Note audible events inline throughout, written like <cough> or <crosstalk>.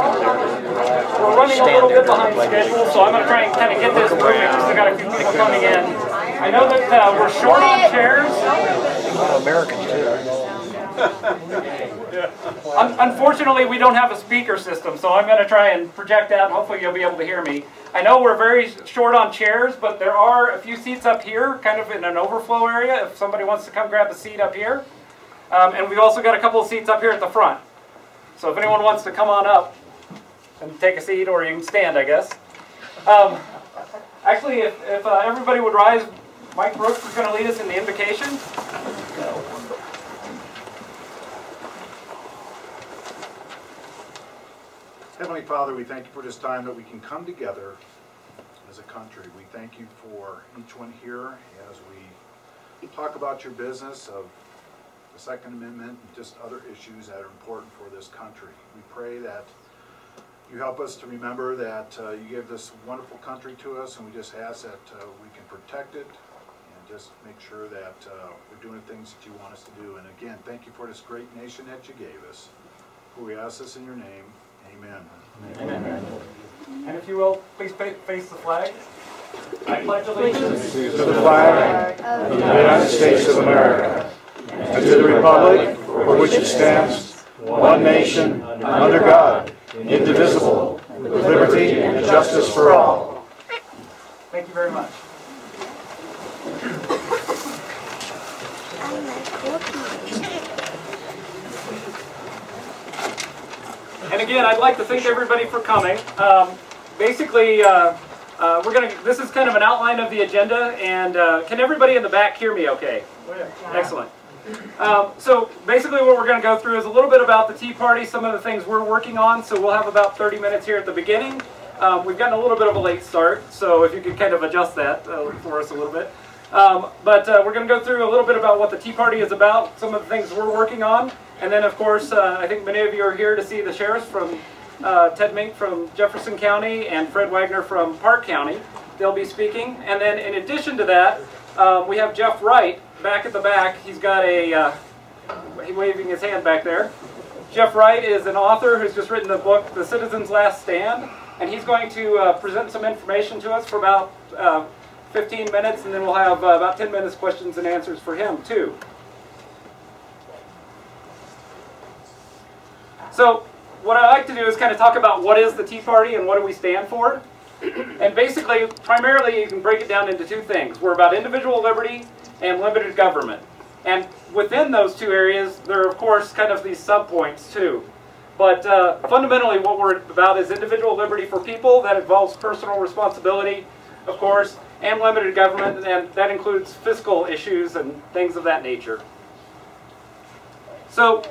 We're running a little bit behind schedule, so I'm going to try and kind of get this moving because I got a few people coming in. I know that uh, we're short on chairs. Americans too. Un- Unfortunately, we don't have a speaker system, so I'm going to try and project out, and hopefully you'll be able to hear me. I know we're very short on chairs, but there are a few seats up here, kind of in an overflow area, if somebody wants to come grab a seat up here. Um, and we've also got a couple of seats up here at the front. So if anyone wants to come on up and take a seat, or you can stand, I guess. Um, actually, if, if uh, everybody would rise, Mike Brooks is going to lead us in the invocation. Heavenly Father, we thank you for this time that we can come together as a country. We thank you for each one here as we talk about your business of the Second Amendment and just other issues that are important for this country. We pray that you help us to remember that uh, you gave this wonderful country to us, and we just ask that uh, we can protect it and just make sure that uh, we're doing the things that you want us to do. And again, thank you for this great nation that you gave us. We ask this in your name. Amen. Amen. And if you will, please fa- face the flag. I pledge allegiance To the flag of the United States of America, and to the republic for which it stands, one nation, under God, indivisible, with liberty and justice for all. Thank you very much. And again, I'd like to thank everybody for coming. Um, basically, uh, uh, we're gonna. This is kind of an outline of the agenda, and uh, can everybody in the back hear me? Okay. Excellent. Um, so basically, what we're going to go through is a little bit about the Tea Party, some of the things we're working on. So we'll have about 30 minutes here at the beginning. Um, we've gotten a little bit of a late start, so if you could kind of adjust that uh, for us a little bit. Um, but uh, we're going to go through a little bit about what the Tea Party is about, some of the things we're working on, and then of course, uh, I think many of you are here to see the sheriffs from uh, Ted Mink from Jefferson County and Fred Wegener from Park County. They'll be speaking, and then in addition to that, um, we have Jeff Wright back at the back. He's got a uh, waving his hand back there. Jeff Wright is an author who's just written the book The Citizen's Last Stand, and he's going to uh, present some information to us for about uh, 15 minutes, and then we'll have uh, about 10 minutes questions and answers for him too. So what I like to do is kind of talk about what is the Tea Party and what do we stand for. And basically, primarily, you can break it down into two things. We're about individual liberty and limited government. And within those two areas, there are, of course, kind of these subpoints, too. But uh, fundamentally, what we're about is individual liberty for people. That involves personal responsibility, of course, and limited government, and that includes fiscal issues and things of that nature. So,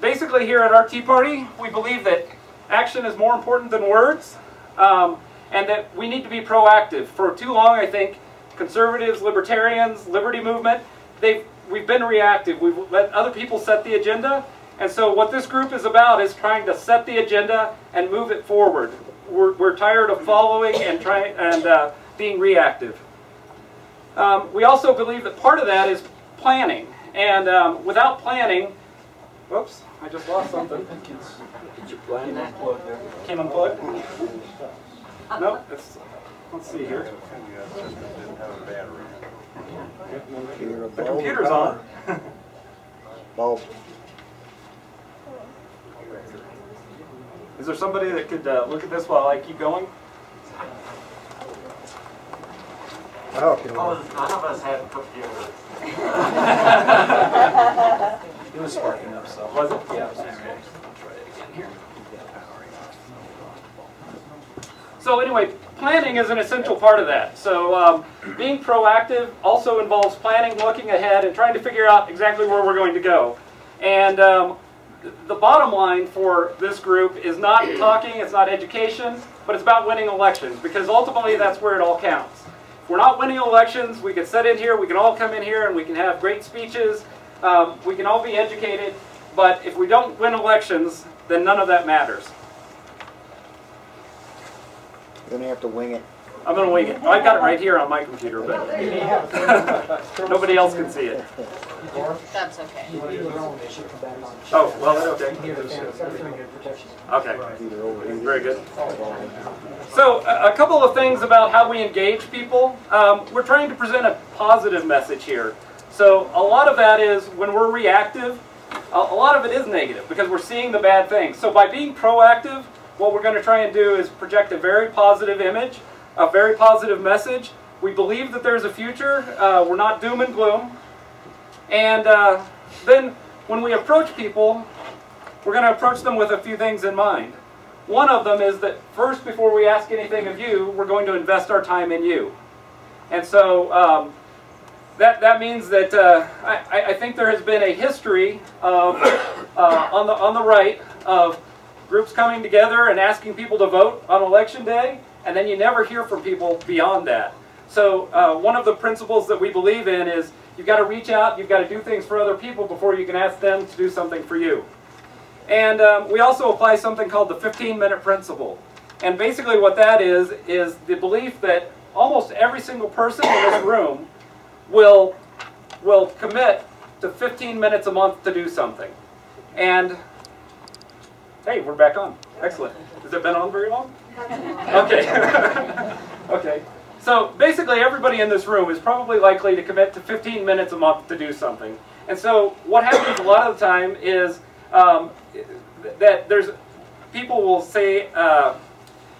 basically, here at our Tea Party, we believe that action is more important than words. Um, and that we need to be proactive. For too long, I think conservatives, libertarians, liberty movement, they've we've been reactive. We've let other people set the agenda, and so what this group is about is trying to set the agenda and move it forward. We're, we're tired of following and trying and uh, being reactive. Um, we also believe that part of that is planning, and um, without planning, whoops, I just lost something. Did you plan that? Came unplugged. Nope, it's, let's see here. The computer's on. Bulb. Is there somebody that could uh, look at this while I keep going? Oh, okay. Oh, none of us have computers. <laughs> It was sparking up, so. Was it? Yeah. I'll try it again here. So anyway, planning is an essential part of that. So um, being proactive also involves planning, looking ahead, and trying to figure out exactly where we're going to go. And um, the bottom line for this group is not talking, it's not education, but it's about winning elections because ultimately that's where it all counts. If we're not winning elections, we can sit in here, we can all come in here and we can have great speeches, um, we can all be educated, but if we don't win elections, then none of that matters. You're gonna have to wing it. I'm gonna wing it. I've got it right here on my computer, but <laughs> nobody else can see it. That's okay. Oh, well, okay. Okay. Either over here. Very good. So, a, a couple of things about how we engage people. Um, we're trying to present a positive message here. So, a lot of that is when we're reactive, a, a lot of it is negative because we're seeing the bad things. So, by being proactive, what we're going to try and do is project a very positive image, a very positive message. We believe that there's a future. Uh, we're not doom and gloom. And uh, then, when we approach people, we're going to approach them with a few things in mind. One of them is that first, before we ask anything of you, we're going to invest our time in you. And so um, that, that means that uh, I, I think there has been a history of, uh, on, the, on the right of groups coming together and asking people to vote on election day, and then you never hear from people beyond that. So uh, one of the principles that we believe in is you've got to reach out, you've got to do things for other people before you can ask them to do something for you. And um, we also apply something called the 15-minute principle. And basically what that is, is the belief that almost every single person in this room will, will commit to 15 minutes a month to do something. And, hey, we're back on. Excellent. Has it been on very long? Okay. <laughs> okay. So basically everybody in this room is probably likely to commit to 15 minutes a month to do something. And so what happens a lot of the time is um, that there's people will say uh,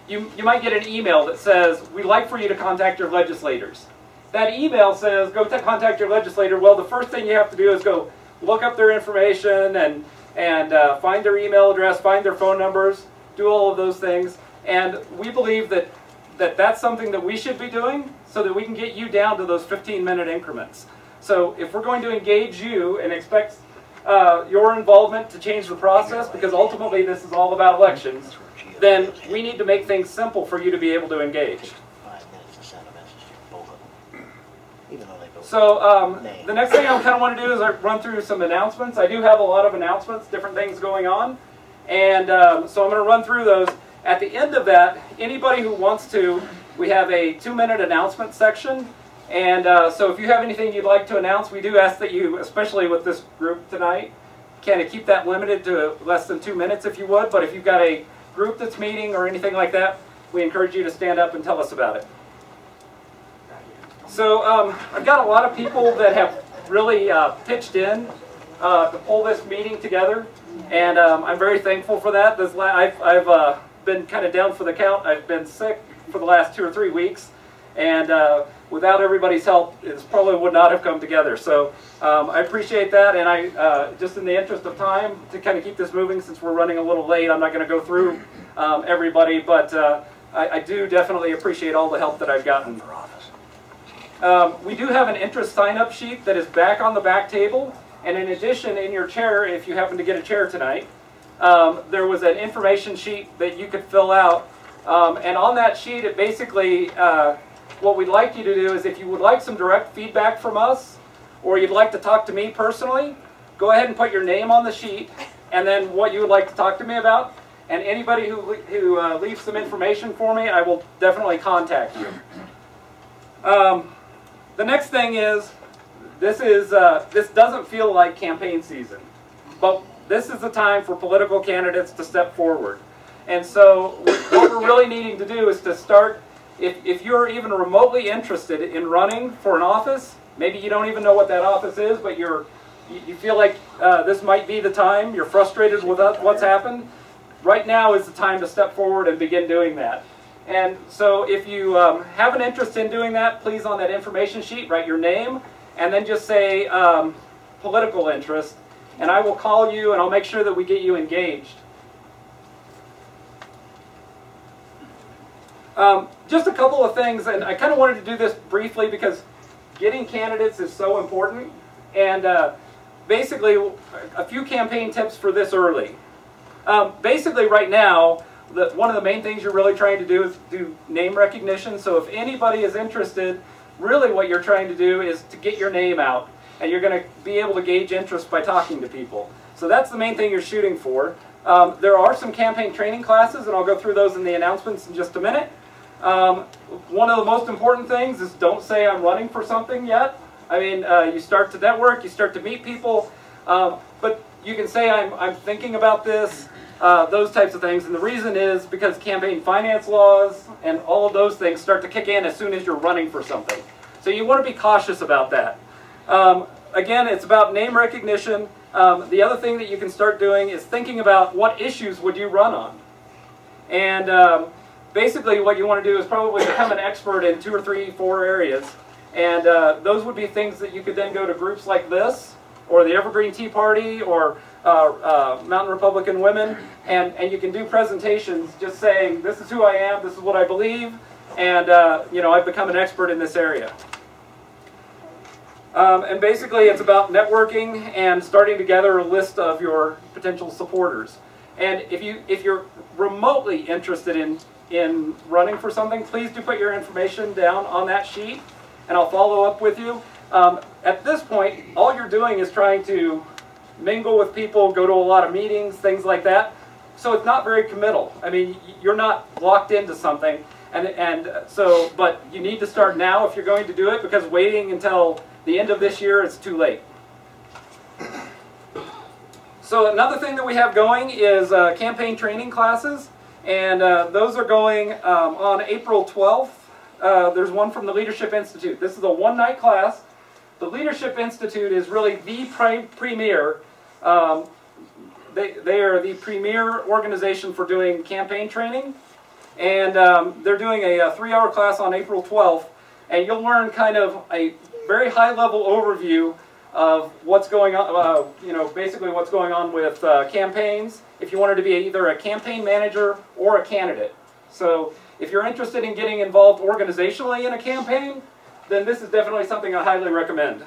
you, you might get an email that says we'd like for you to contact your legislators that email says go to contact your legislator well the first thing you have to do is go look up their information and and uh, find their email address find their phone numbers do all of those things and we believe that that that's something that we should be doing so that we can get you down to those 15 minute increments so if we're going to engage you and expect uh, your involvement to change the process, because ultimately this is all about elections, then we need to make things simple for you to be able to engage. Five minutes to send a message to both of them. Even though they both. So um, the next thing I kind of want to do is run through some announcements. I do have a lot of announcements, different things going on, and um, so I'm going to run through those. At the end of that, anybody who wants to, we have a two-minute announcement section and uh, so if you have anything you'd like to announce, we do ask that you, especially with this group tonight, kind of keep that limited to less than two minutes if you would. But if you've got a group that's meeting or anything like that, we encourage you to stand up and tell us about it. So um, I've got a lot of people that have really uh, pitched in uh, to pull this meeting together. And um, I'm very thankful for that. This I've, I've uh, been kind of down for the count. I've been sick for the last two or three weeks. And uh, without everybody's help, this probably would not have come together. So um, I appreciate that, and I uh, just in the interest of time to kind of keep this moving, since we're running a little late, I'm not going to go through um, everybody, but uh, I, I, do definitely appreciate all the help that I've gotten. Um, we do have an interest sign-up sheet that is back on the back table, and in addition, in your chair, if you happen to get a chair tonight, um, there was an information sheet that you could fill out, um, and on that sheet, it basically uh, what we'd like you to do is if you would like some direct feedback from us, or you'd like to talk to me personally, go ahead and put your name on the sheet, and then what you would like to talk to me about. And anybody who, who uh, leaves some information for me, I will definitely contact you. Um, the next thing is, this is uh, this doesn't feel like campaign season, but this is the time for political candidates to step forward. And so what we're really needing to do is to start if, if you're even remotely interested in running for an office, maybe you don't even know what that office is, but you're, you, you feel like uh, this might be the time, you're frustrated with what's happened, right now is the time to step forward and begin doing that. And so if you um, have an interest in doing that, please on that information sheet write your name and then just say um, political interest and I will call you and I'll make sure that we get you engaged. Um, just a couple of things, and I kind of wanted to do this briefly because getting candidates is so important. And uh, basically, a few campaign tips for this early. Um, basically, right now, the, one of the main things you're really trying to do is do name recognition. So if anybody is interested, really what you're trying to do is to get your name out. And you're going to be able to gauge interest by talking to people. So that's the main thing you're shooting for. Um, there are some campaign training classes, and I'll go through those in the announcements in just a minute. Um, one of the most important things is don't say I'm running for something yet. I mean, uh, you start to network, you start to meet people, um, but you can say, I'm, I'm thinking about this, uh, those types of things. And the reason is because campaign finance laws and all of those things start to kick in as soon as you're running for something. So you want to be cautious about that. Um, again, it's about name recognition. Um, the other thing that you can start doing is thinking about what issues would you run on. And um, basically what you want to do is probably become an expert in two or three, four areas. And uh, those would be things that you could then go to groups like this, or the Evergreen Tea Party, or uh, uh, Mountain Republican Women, and, and you can do presentations just saying, this is who I am, this is what I believe, and uh, you know, I've become an expert in this area. Um, and basically it's about networking and starting to gather a list of your potential supporters. And if, you, if you're remotely interested in, in running for something, please do put your information down on that sheet and I'll follow up with you. Um, at this point, all you're doing is trying to mingle with people, go to a lot of meetings, things like that. So it's not very committal. I mean, you're not locked into something. And, and so, but you need to start now if you're going to do it because waiting until the end of this year, it's too late. So another thing that we have going is uh, campaign training classes. And uh, those are going um, on April 12th. Uh, there's one from the Leadership Institute. This is a one-night class. The Leadership Institute is really the premier um, they, they are the premier organization for doing campaign training. And um, they're doing a, a three-hour class on April 12th. And you'll learn kind of a very high-level overview of what's going on, uh, you know, basically what's going on with uh, campaigns, if you wanted to be either a campaign manager or a candidate. So if you're interested in getting involved organizationally in a campaign, then this is definitely something I highly recommend.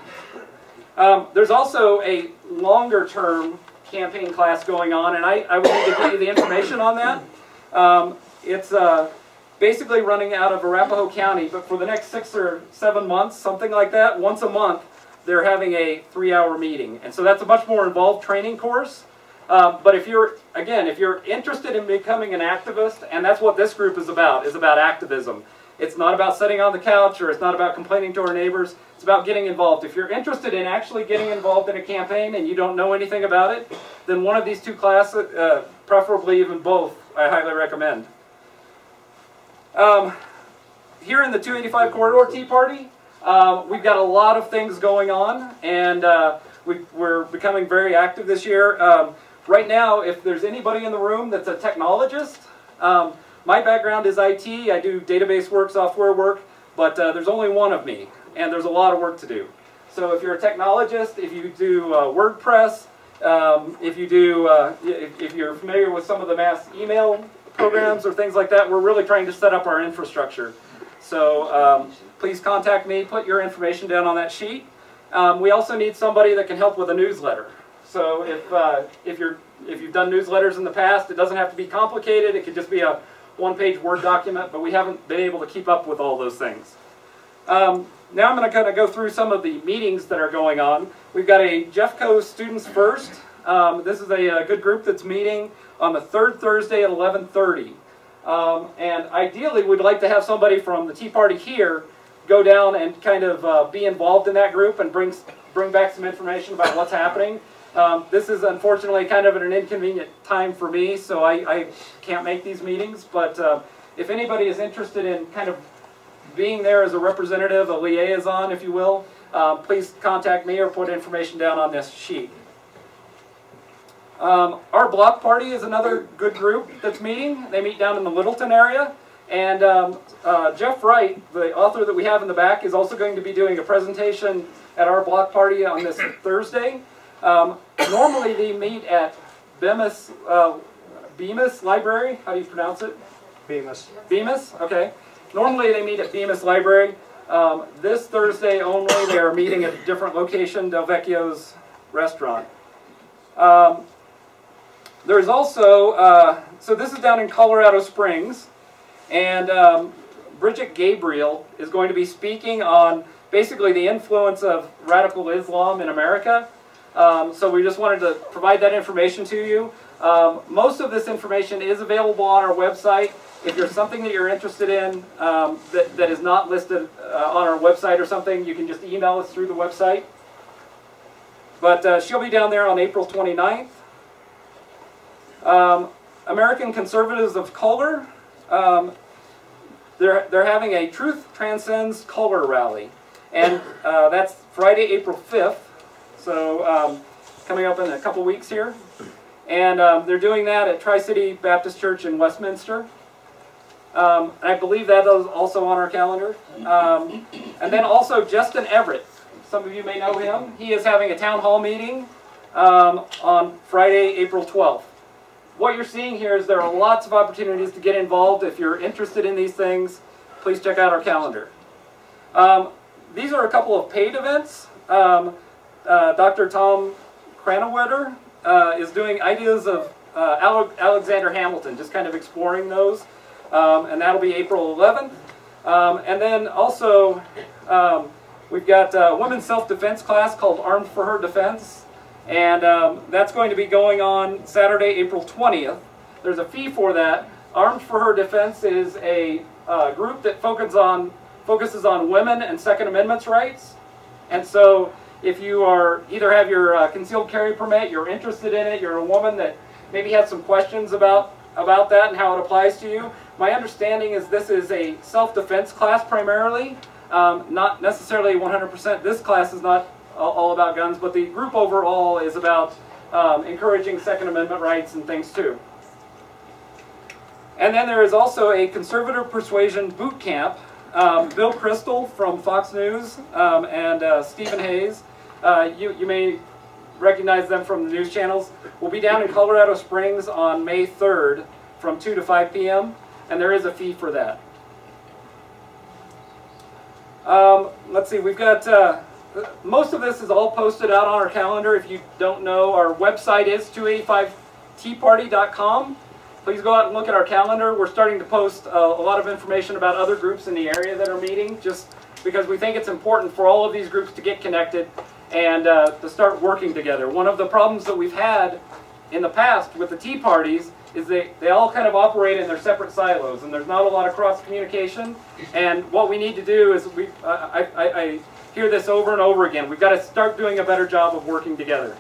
Um, there's also a longer term campaign class going on, and I, I will need to give you the information on that. Um, it's uh, basically running out of Arapahoe County, but for the next six or seven months, something like that, once a month, they're having a three-hour meeting. And so that's a much more involved training course. Um, but if you're, again, if you're interested in becoming an activist, and that's what this group is about, is about activism. It's not about sitting on the couch or it's not about complaining to our neighbors. It's about getting involved. If you're interested in actually getting involved in a campaign and you don't know anything about it, then one of these two classes, uh, preferably even both, I highly recommend. Um, here in the 285 Corridor Tea Party, uh, we've got a lot of things going on, and uh, we, are becoming very active this year. Um, right now, if there's anybody in the room that's a technologist, um, my background is IT. I do database work, software work, but uh, there's only one of me, and there's a lot of work to do. So if you're a technologist, if you do uh, WordPress, um, if you do, uh, if, if, you're familiar with some of the mass email programs or things like that, we're really trying to set up our infrastructure. So um, please contact me, put your information down on that sheet. Um, we also need somebody that can help with a newsletter. So if, uh, if, you're, if you've done newsletters in the past, it doesn't have to be complicated. It could just be a one-page Word document, but we haven't been able to keep up with all those things. Um, now I'm going to kind of go through some of the meetings that are going on. We've got a Jeffco Students First. Um, this is a, a, good group that's meeting on the third Thursday at 11.30. Um, and ideally, we'd like to have somebody from the Tea Party here go down and kind of uh, be involved in that group and bring, bring back some information about what's happening. Um, this is unfortunately kind of an inconvenient time for me, so I, I can't make these meetings. But uh, if anybody is interested in kind of being there as a representative, a liaison, if you will, uh, please contact me or put information down on this sheet. Um, our block party is another good group that's meeting. They meet down in the Littleton area. And um, uh, Jeff Wright, the author that we have in the back, is also going to be doing a presentation at our block party on this Thursday. Um, normally they meet at Bemis, uh, Bemis Library. How do you pronounce it? Bemis. Bemis, okay. Normally they meet at Bemis Library. Um, this Thursday only, they are meeting at a different location, Del Vecchio's restaurant. Um, there's also, uh, so this is down in Colorado Springs, and um, Brigitte Gabriel is going to be speaking on basically the influence of radical Islam in America. Um, so we just wanted to provide that information to you. Um, most of this information is available on our website. If there's something that you're interested in um, that, that is not listed uh, on our website or something, you can just email us through the website. But uh, she'll be down there on April 29th. Um, American Conservatives of Color, um, they're, they're having a Truth Transcends Color rally. And uh, that's Friday, April 5th. So um, coming up in a couple weeks here. And um, they're doing that at Tri-City Baptist Church in Westminster. Um, and I believe that is also on our calendar. Um, and then also Justin Everett. Some of you may know him. He is having a town hall meeting um, on Friday, April 12th. What you're seeing here is there are lots of opportunities to get involved. If you're interested in these things, please check out our calendar. Um, these are a couple of paid events. Um, uh, Dr. Tom Krannawitter uh, is doing ideas of uh, Ale Alexander Hamilton, just kind of exploring those. Um, and that'll be April 11th. Um, and then also, um, we've got a women's self-defense class called Armed for Her Defense. And um, that's going to be going on Saturday, April 20th. There's a fee for that. Armed for Her Defense is a uh, group that focuses on, focuses on women and Second Amendment rights. And so if you are either have your uh, concealed carry permit, you're interested in it, you're a woman that maybe has some questions about, about that and how it applies to you, my understanding is this is a self-defense class primarily, um, not necessarily 100%. This class is not all, about guns, but the group overall is about um, encouraging Second Amendment rights and things too. And then there is also a conservative persuasion boot camp. Um, Bill Kristol from Fox News um, and uh, Stephen Hayes, uh, you, you may recognize them from the news channels, We'll be down in Colorado Springs on May 3rd from 2 to 5 p.m. And there is a fee for that. Um, let's see, we've got, uh, most of this is all posted out on our calendar. If you don't know, our website is 285teaparty.com. Please go out and look at our calendar. We're starting to post uh, a lot of information about other groups in the area that are meeting, just because we think it's important for all of these groups to get connected and uh, to start working together. One of the problems that we've had in the past with the Tea Parties is they, they all kind of operate in their separate silos and there's not a lot of cross communication and what we need to do is we uh, I, I, I hear this over and over again. We've got to start doing a better job of working together.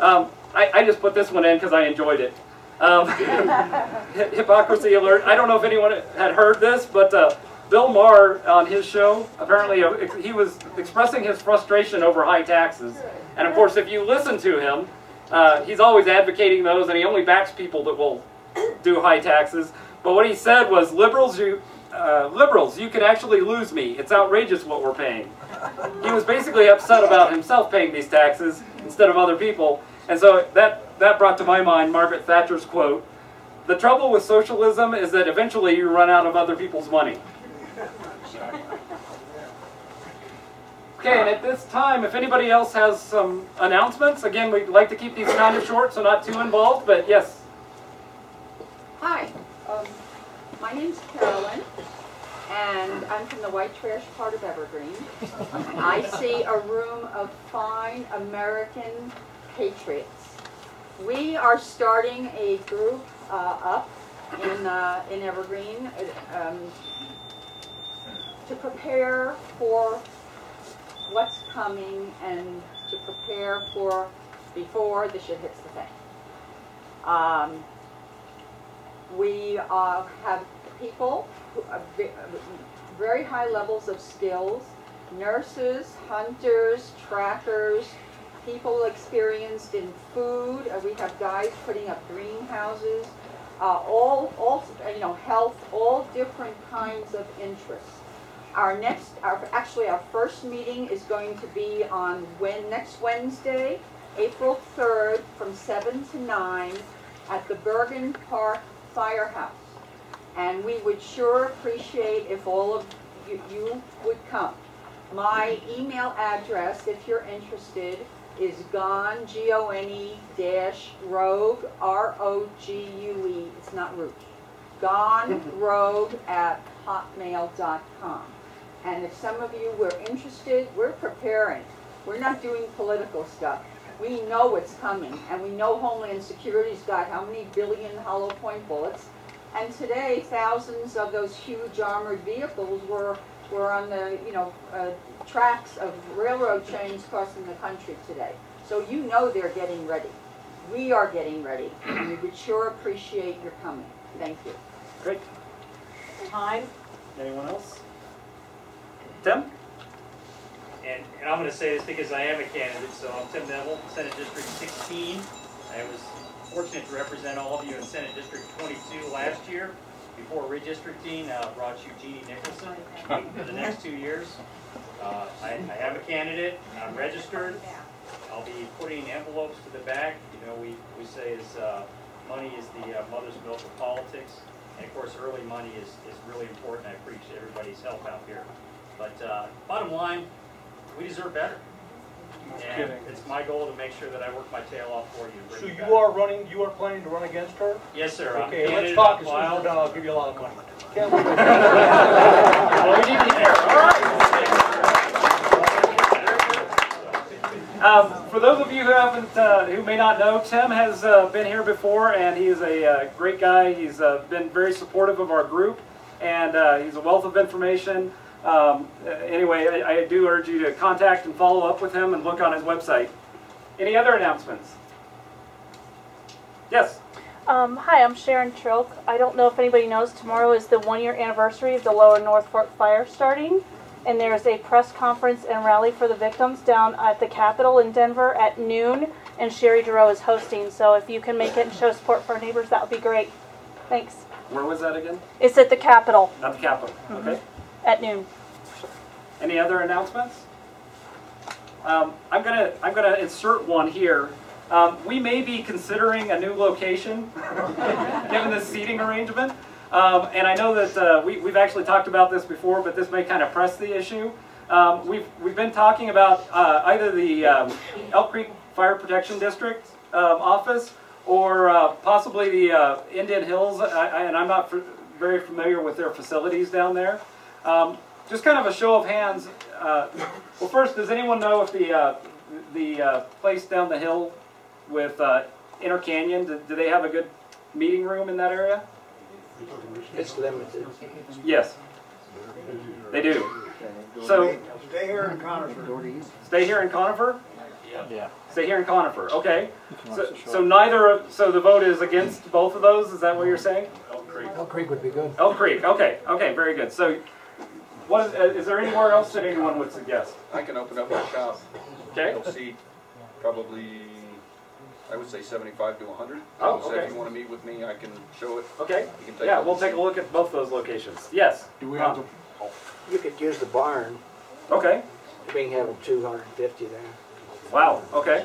Um, I, I just put this one in because I enjoyed it. Um, <laughs> hypocrisy alert. I don't know if anyone had heard this but uh, Bill Maher on his show apparently uh, he was expressing his frustration over high taxes and of course if you listen to him uh, he's always advocating those, and he only backs people that will do high taxes. But what he said was, liberals, you uh, liberals, you could actually lose me. It's outrageous what we're paying. He was basically upset about himself paying these taxes instead of other people. And so that, that brought to my mind Margaret Thatcher's quote, the trouble with socialism is that eventually you run out of other people's money. Okay, and at this time, if anybody else has some announcements, again, we'd like to keep these kind of short, so not too involved, but yes. Hi, um, my name's Carolyn, and I'm from the white trash part of Evergreen. I see a room of fine American patriots. We are starting a group uh, up in, uh, in Evergreen um, to prepare for what's coming and to prepare for before the shit hits the fan. Um, we uh, have people who are very high levels of skills, nurses, hunters, trackers, people experienced in food. Uh, we have guys putting up greenhouses, uh, all, all, you know, health, all different kinds of interests. Our next, our, actually our first meeting is going to be on when, next Wednesday, April 3rd, from 7 to 9 at the Bergen Park Firehouse. And we would sure appreciate if all of you, you would come. My email address, if you're interested, is gone, G-O-N-E, dash, rogue, R-O-G-U-E, it's not root, gone mm-hmm. rogue at hotmail.com. And if some of you were interested, we're preparing. We're not doing political stuff. We know what's coming, and we know Homeland Security's got how many billion hollow point bullets. And today, thousands of those huge armored vehicles were, were on the, you know, uh, tracks of railroad trains crossing the country today. So you know they're getting ready. We are getting ready, and we would sure appreciate your coming. Thank you. Great. Time? Anyone else? Tim? And, and I'm gonna say this because I am a candidate, so I'm Tim Neville, Senate District sixteen. I was fortunate to represent all of you in Senate District twenty-two last year before redistricting, uh, brought you Jeannie Nicholson for the next two years. Uh, I, I have a candidate, I'm registered. I'll be putting envelopes to the back, you know, we, we say is, uh, money is the uh, mother's milk of politics. And of course, early money is, is really important, I appreciate everybody's help out here. But, uh, bottom line, we deserve better. And it's my goal to make sure that I work my tail off for you. So you back. are running, you are planning to run against her? Yes, sir. I'm Okay, let's talk as soon as we're done, I'll give you a lot of money. Can't wait. <laughs> Well, we need to hear. All right. Um, for those of you who haven't, uh, who may not know, Tim has uh, been here before, and he is a uh, great guy. He's uh, been very supportive of our group, and uh, he's a wealth of information. Um, uh, anyway, I, I do urge you to contact and follow up with him and look on his website. Any other announcements? Yes. Um, hi, I'm Sharon Trilk. I don't know if anybody knows, tomorrow is the one year anniversary of the Lower North Fork fire starting. And there's a press conference and rally for the victims down at the Capitol in Denver at noon. And Sherry Duro is hosting. So if you can make it and show support for our neighbors, that would be great. Thanks. Where was that again? It's at the Capitol At the Capitol. Okay. At noon. Any other announcements? Um, I'm gonna I'm gonna insert one here. Um, we may be considering a new location, <laughs> given the seating arrangement. Um, and I know that uh, we, we've actually talked about this before, but this may kind of press the issue. Um, we've we've been talking about uh, either the um, Elk Creek Fire Protection District um, office or uh, possibly the uh, Indian Hills. I, I, and I'm not very familiar with their facilities down there. Um, just kind of a show of hands. Uh, well, first, does anyone know if the uh, the uh, place down the hill with uh, Inter Canyon, do, do they have a good meeting room in that area? It's limited. Yes, they do. So Stay here in Conifer. stay here in Conifer. Yeah. Stay here in Conifer. Okay. So, so neither of so the vote is against both of those. Is that what you're saying? Elk Creek. Elk Creek would be good. Elk Creek. Okay. Okay. Very good. So, what is, uh, is there anywhere else that anyone would suggest? I can open up my shop. Okay. You'll see probably, I would say seventy-five to hundred. Oh, So okay. if you wanna meet with me, I can show it. Okay. You can take Yeah, a we'll take a look at both those locations. Yes. Do we have to? You could use the barn. Okay. We can have two hundred and fifty there. Wow. Okay.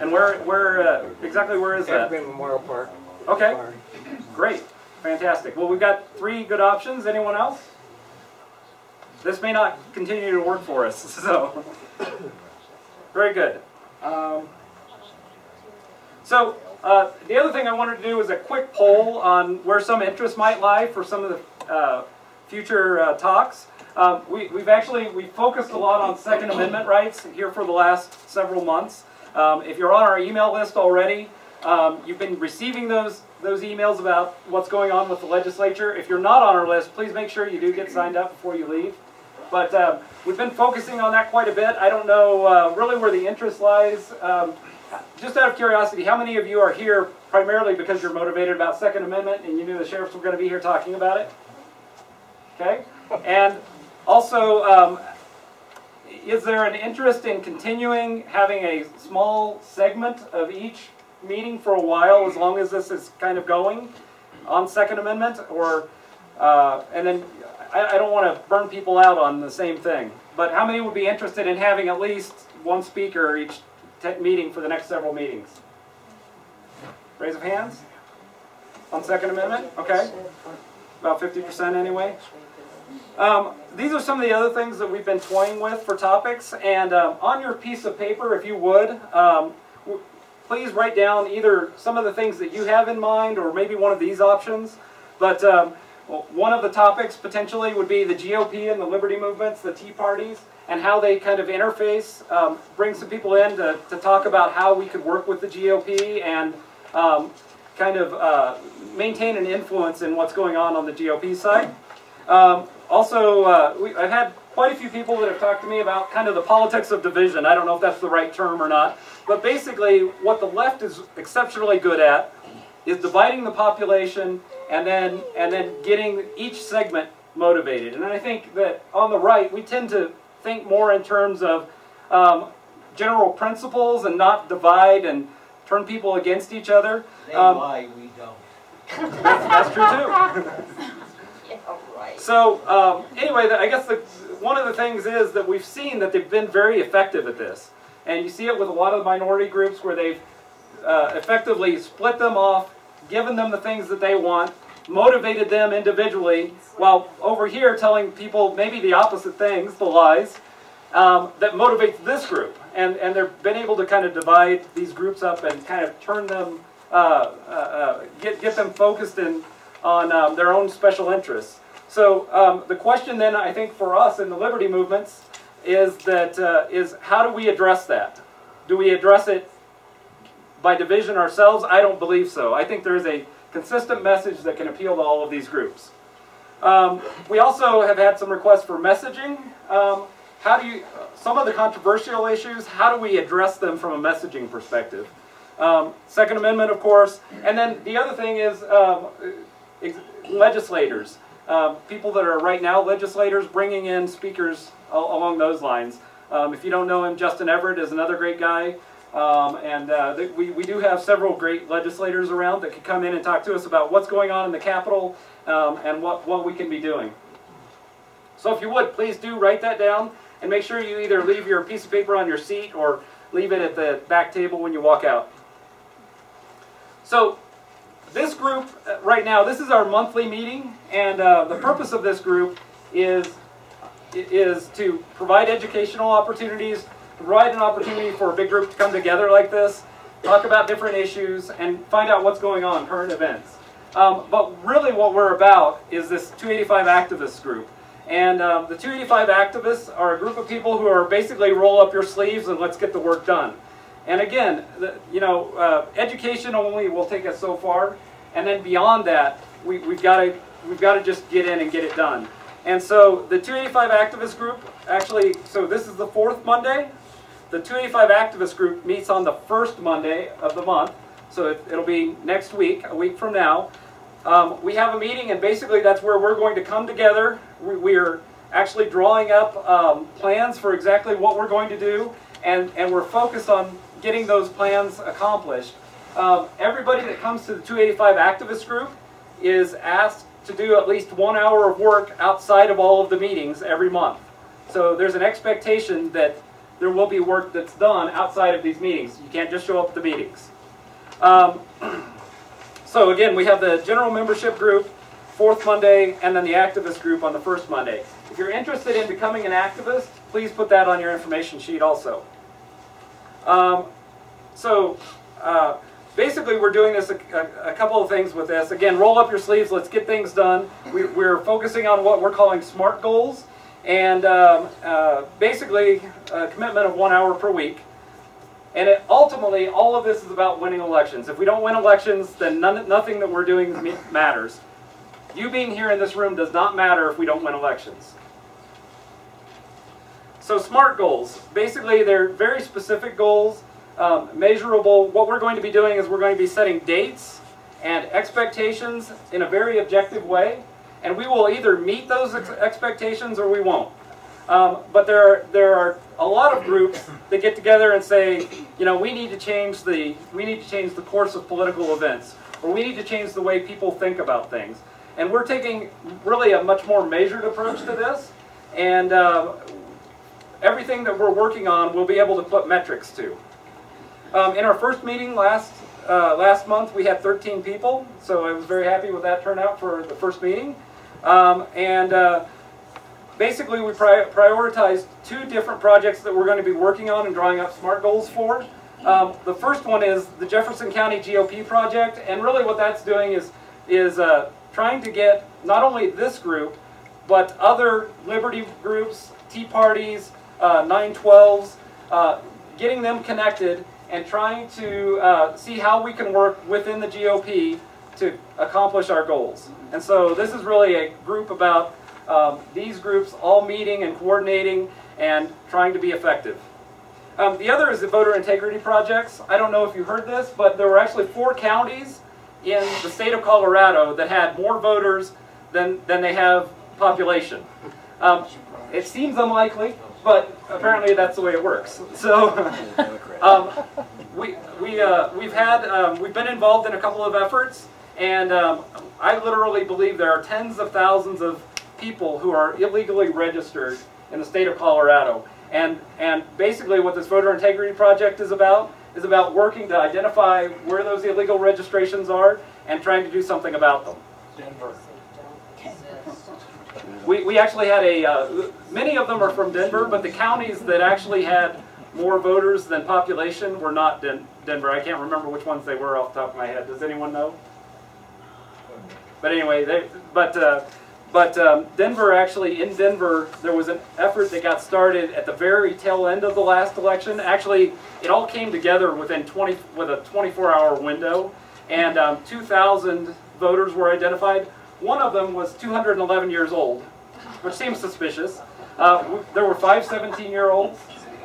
And where where uh, exactly where is that? Evergreen Memorial Park. Okay. barn. Great. Fantastic. Well, we've got three good options. Anyone else? This may not continue to work for us, <laughs> so very good. Um, so uh, the other thing I wanted to do is a quick poll on where some interest might lie for some of the uh, future uh, talks. Um, we, we've actually we focused a lot on Second Amendment rights here for the last several months. Um, if you're on our email list already, um, you've been receiving those those emails about what's going on with the legislature. If you're not on our list, please make sure you do get signed up before you leave. But um, we've been focusing on that quite a bit. I don't know uh, really where the interest lies. Um, just out of curiosity, how many of you are here primarily because you're motivated about Second Amendment and you knew the sheriffs were going to be here talking about it? Okay. And also, um, is there an interest in continuing having a small segment of each meeting for a while, as long as this is kind of going on Second Amendment, or uh, and then I, I don't want to burn people out on the same thing. But how many would be interested in having at least one speaker each meeting for the next several meetings? Raise of hands on Second Amendment. Okay, about fifty percent anyway. Um, these are some of the other things that we've been toying with for topics. And um, on your piece of paper, if you would, um, please write down either some of the things that you have in mind or maybe one of these options. But um, well, one of the topics potentially would be the GOP and the liberty movements, the Tea Parties, and how they kind of interface. Um, bring some people in to, to talk about how we could work with the GOP and um, kind of uh, maintain an influence in what's going on on the GOP side. Um, also, uh, we, I've had quite a few people that have talked to me about kind of the politics of division. I don't know if that's the right term or not, but basically what the left is exceptionally good at is dividing the population and then and then getting each segment motivated. And I think that on the right we tend to think more in terms of um, general principles and not divide and turn people against each other. They Um, lie, we don't. that's true too. <laughs> Yeah, right. So um, anyway, the, I guess the, one of the things is that we've seen that they've been very effective at this, and you see it with a lot of minority groups where they've uh, effectively split them off, given them the things that they want, motivated them individually, while over here telling people maybe the opposite things, the lies, um, that motivates this group, and and they've been able to kind of divide these groups up and kind of turn them, uh, uh, uh, get get them focused in on um, their own special interests. So um, the question then, I think, for us in the liberty movements is that uh, is how do we address that? Do we address it by division ourselves? I don't believe so. I think there is a consistent message that can appeal to all of these groups. Um, we also have had some requests for messaging. Um, how do you, some of the controversial issues, how do we address them from a messaging perspective? Um, Second Amendment, of course, and then the other thing is um, legislators, um, people that are right now legislators, bringing in speakers al- along those lines. Um, if you don't know him, Justin Everett is another great guy. Um, and uh, we, we do have several great legislators around that could come in and talk to us about what's going on in the Capitol um, and what, what we can be doing. So if you would, please do write that down and make sure you either leave your piece of paper on your seat or leave it at the back table when you walk out. So this group uh, right now, this is our monthly meeting, and uh, the purpose of this group is is to provide educational opportunities, provide an opportunity for a big group to come together like this, talk about different issues, and find out what's going on, current events. Um, but really, what we're about is this 285 activists group. And um, the 285 activists are a group of people who are basically roll up your sleeves and let's get the work done. And again, the, you know, uh, education only will take us so far, and then beyond that, we, we've got to we've got to just get in and get it done. And so the 285 activist group actually, so this is the fourth Monday. The 285 activist group meets on the first Monday of the month, so it, it'll be next week, a week from now. Um, we have a meeting, and basically that's where we're going to come together. We, we are actually drawing up um, plans for exactly what we're going to do, and, and we're focused on getting those plans accomplished. Um, everybody that comes to the 285 activist group is asked to do at least one hour of work outside of all of the meetings every month. So there's an expectation that there will be work that's done outside of these meetings. You can't just show up at the meetings. Um, <clears throat> so again, we have the general membership group, fourth Monday, and then the activist group on the first Monday. If you're interested in becoming an activist, please put that on your information sheet also. Um, so uh, basically, we're doing this a, a, a, couple of things with this. Again, roll up your sleeves. Let's get things done. We, are focusing on what we're calling SMART goals, and um, uh, basically a commitment of one hour per week. And it, ultimately, all of this is about winning elections. If we don't win elections, then none, nothing that we're doing matters. You being here in this room does not matter if we don't win elections. So SMART goals, basically they're very specific goals, um, measurable. What we're going to be doing is we're going to be setting dates and expectations in a very objective way, and we will either meet those ex expectations or we won't. Um, but there are, there are a lot of groups that get together and say, you know, we need to change the we need to change the course of political events, or we need to change the way people think about things. And we're taking really a much more measured approach to this, and uh, everything that we're working on, we'll be able to put metrics to. Um, in our first meeting last uh, last month, we had 13 people, so I was very happy with that turnout for the first meeting. Um, and uh, basically, we pri prioritized two different projects that we're going to be working on and drawing up SMART goals for. Um, the first one is the Jefferson County GOP project, and really what that's doing is is uh, trying to get not only this group, but other liberty groups, Tea Parties, uh, 912s, uh, getting them connected and trying to uh, see how we can work within the GOP to accomplish our goals. And so this is really a group about um, these groups all meeting and coordinating and trying to be effective. Um, the other is the voter integrity projects. I don't know if you heard this, but there were actually four counties in the state of Colorado that had more voters than, than they have population. Um, it seems unlikely, but apparently that's the way it works. <laughs> So <laughs> um, we, we, uh, we've had, um, we've been involved in a couple of efforts, and um, I literally believe there are tens of thousands of people who are illegally registered in the state of Colorado. And, and basically what this voter integrity project is about is about working to identify where those illegal registrations are and trying to do something about them. Denver. We, we actually had a, uh, many of them are from Denver, but the counties that actually had more voters than population were not Den- Denver. I can't remember which ones they were off the top of my head. Does anyone know? But anyway, they, but, uh, but um, Denver actually, in Denver, there was an effort that got started at the very tail end of the last election. Actually, it all came together within 20, with a 24-hour window, and um, 2,000 voters were identified. One of them was 211 years old, which seems suspicious. Uh, there were five 17-year-olds,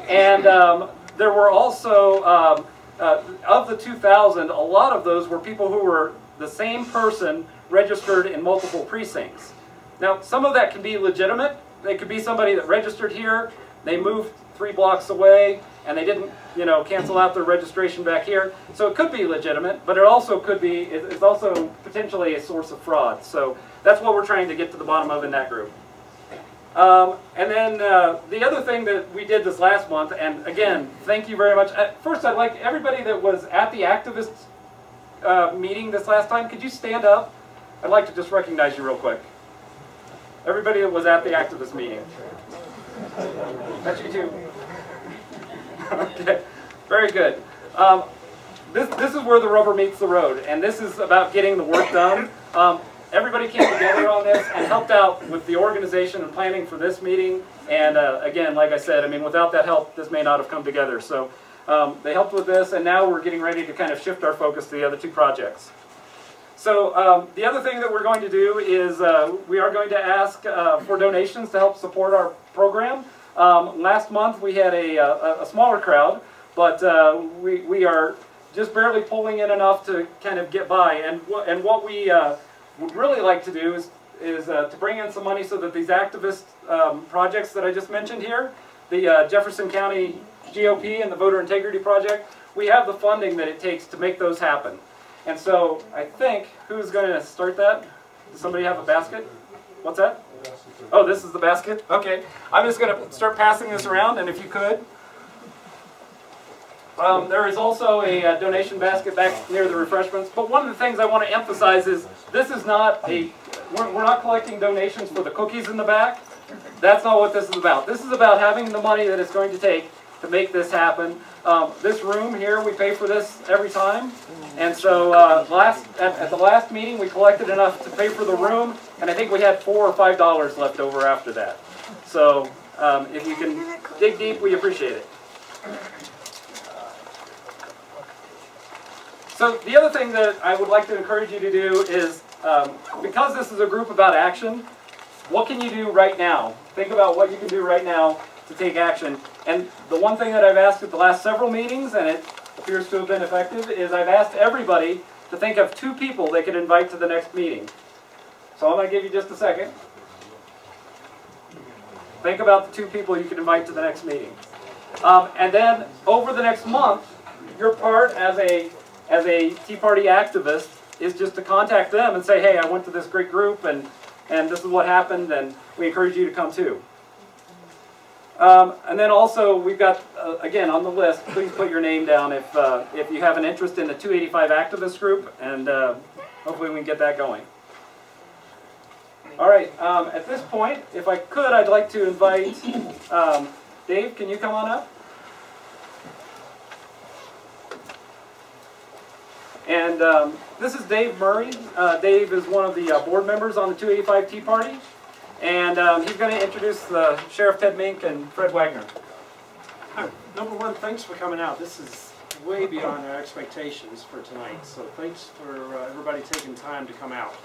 and um, there were also, um, uh, of the 2,000, a lot of those were people who were the same person registered in multiple precincts. Now, some of that can be legitimate. They could be somebody that registered here, they moved three blocks away, and they didn't, you know, cancel out their registration back here. So it could be legitimate, but it also could be, it's also potentially a source of fraud. So that's what we're trying to get to the bottom of in that group. Um, and then uh, the other thing that we did this last month, and again, thank you very much. First, I'd like everybody that was at the activist uh, meeting this last time, could you stand up? I'd like to just recognize you real quick. Everybody that was at the activist meeting. That's you too. <laughs> okay, very good. Um, this, this is where the rubber meets the road, and this is about getting the work done. Um, everybody came together on this and helped out with the organization and planning for this meeting. And uh, again, like I said, I mean, without that help, this may not have come together. So um, they helped with this, and now we're getting ready to kind of shift our focus to the other two projects. So um, the other thing that we're going to do is uh, we are going to ask uh, for donations to help support our program. Um, last month we had a, a, a smaller crowd, but uh, we, we are just barely pulling in enough to kind of get by. And, wh- and what we uh, would really like to do is, is uh, to bring in some money so that these activist um, projects that I just mentioned here, the uh, Jefferson County GOP and the Voter Integrity Project, we have the funding that it takes to make those happen. And so I think, who's going to start that? Does somebody have a basket? What's that? Oh, this is the basket? Okay. I'm just going to start passing this around, and if you could. Um, there is also a uh, donation basket back near the refreshments. But one of the things I want to emphasize is this is not a, we're, we're not collecting donations for the cookies in the back. That's not what this is about. This is about having the money that it's going to take to make this happen. Um, this room here, we pay for this every time. And so uh, last at, at the last meeting, we collected enough to pay for the room, and I think we had four or five dollars left over after that. So um, if you can dig deep, we appreciate it. So the other thing that I would like to encourage you to do is, um, because this is a group about action, what can you do right now? Think about what you can do right now to take action. And the one thing that I've asked at the last several meetings, and it appears to have been effective, is I've asked everybody to think of two people they could invite to the next meeting. So I'm going to give you just a second. Think about the two people you can invite to the next meeting. Um, and then over the next month, your part as a as a Tea Party activist is just to contact them and say, hey, I went to this great group and and this is what happened, and we encourage you to come too. Um, and then also, we've got, uh, again, on the list, please put your name down if, uh, if you have an interest in the 285 activist group, and uh, hopefully we can get that going. All right, um, at this point, if I could, I'd like to invite um, Dave, can you come on up? And um, this is Dave Murray. Uh, Dave is one of the uh, board members on the 285 Tea Party. And um, he's going to introduce the Sheriff Ted Mink and Fred Wegener. Hi. Number one, thanks for coming out. This is way beyond our expectations for tonight, so thanks for uh, everybody taking time to come out.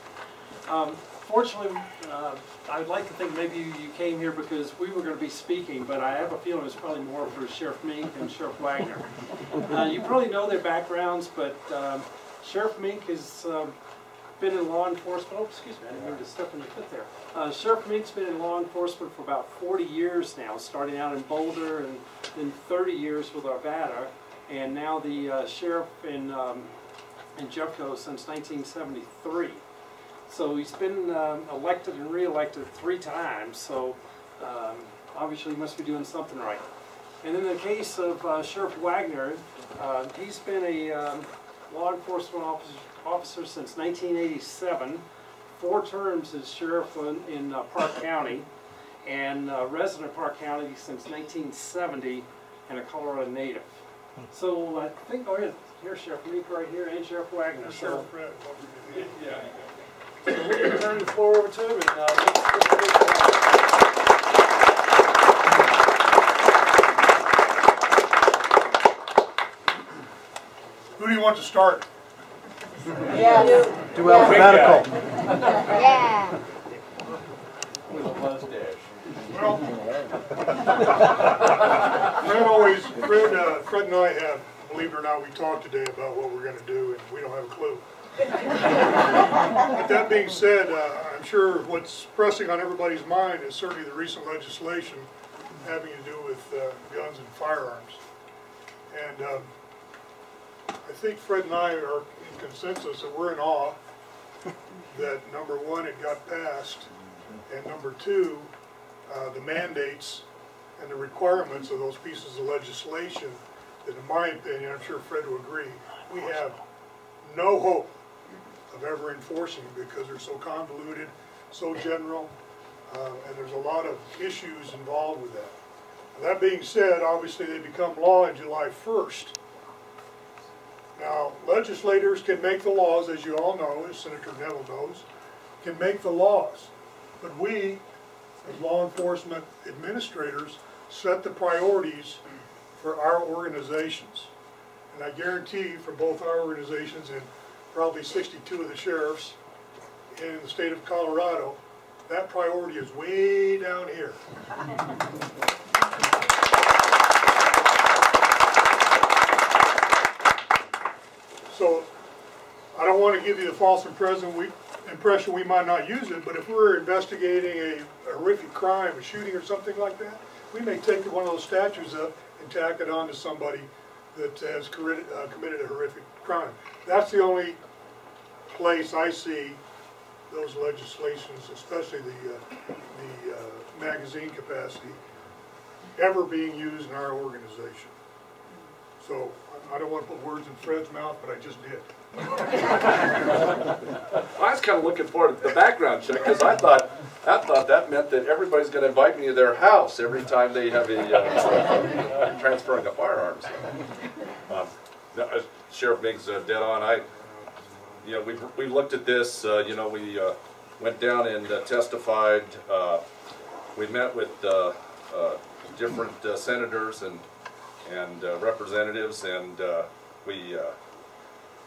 Um, Fortunately, uh, I would like to think maybe you came here because we were going to be speaking, but I have a feeling it's probably more for Sheriff Mink and Sheriff Wegener. Uh, You probably know their backgrounds, but um, Sheriff Mink has um, been in law enforcement, oh, excuse me, I didn't mean to step in your foot there. Uh, Sheriff Mink's been in law enforcement for about 40 years now, starting out in Boulder and then 30 years with Arvada, and now the uh, sheriff in, um, in Jeffco since 1973. So he's been um, elected and re-elected three times, so um, obviously he must be doing something right. And in the case of uh, Sheriff Wegener, uh, he's been a um, law enforcement officer, officer since 1987, four terms as sheriff in, in uh, Park <laughs> County, and uh, resident of Park County since 1970, and a Colorado native. So I think, oh, here, here's Sheriff Mink right here, and Sheriff Wegener. So, yeah. So we're going to turn the floor over to him, and uh, let's- let's get it. Who do you want to start? Yeah, do alphabetical. Yeah. With a mustache. Well, Fred always, Fred, uh, Fred and I have, believe it or not, we talked today about what we're gonna do, and we don't have a clue. But that being said, uh, I'm sure what's pressing on everybody's mind is certainly the recent legislation having to do with uh, guns and firearms. And um, I think Fred and I are in consensus that we're in awe that, number one, it got passed, and number two, uh, the mandates and the requirements of those pieces of legislation that in my opinion, I'm sure Fred will agree, we have no hope of ever enforcing because they're so convoluted, so general, uh, and there's a lot of issues involved with that. That being said, obviously they become law on July 1st. Now, legislators can make the laws, as you all know, as Senator Neville knows, can make the laws. But we, as law enforcement administrators, set the priorities for our organizations. And I guarantee for both our organizations and probably 62 of the sheriffs in the state of Colorado, that priority is way down here. <laughs> So I don't want to give you the false impression we, impression we might not use it, but if we're investigating a horrific crime, a shooting or something like that, we may take one of those statues up and tack it on to somebody that has committed, uh, committed a horrific crime. That's the only place I see those legislations, especially the, uh, the uh, magazine capacity, ever being used in our organization. So I- don't want to put words in Fred's mouth, but I just did. <laughs> I was kind of looking forward to the background check, because I thought, I thought that meant that everybody's gonna invite me to their house every time they have a, uh, transferring of firearms. Um, no, uh, Sheriff Mink's uh, dead on, I, you know, we've, we looked at this, uh, you know, we, uh, went down and uh, testified, we met with, different senators and, and uh, representatives, and, uh, we, uh,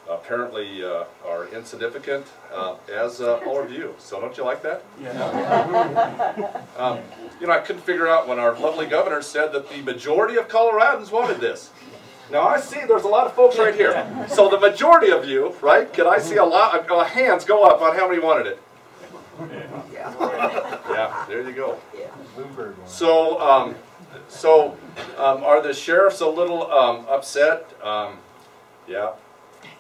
apparently uh, are insignificant, uh, as uh, all of you. So don't you like that? Yeah. <laughs> um, you know, I couldn't figure out when our lovely governor said that the majority of Coloradans wanted this. Now I see there's a lot of folks right here. So the majority of you, right? Can I see a lot? Uh, hands go up on how many wanted it? Yeah, yeah, there you go. Yeah. So, um, so um, are the sheriffs a little um, upset? Um, yeah,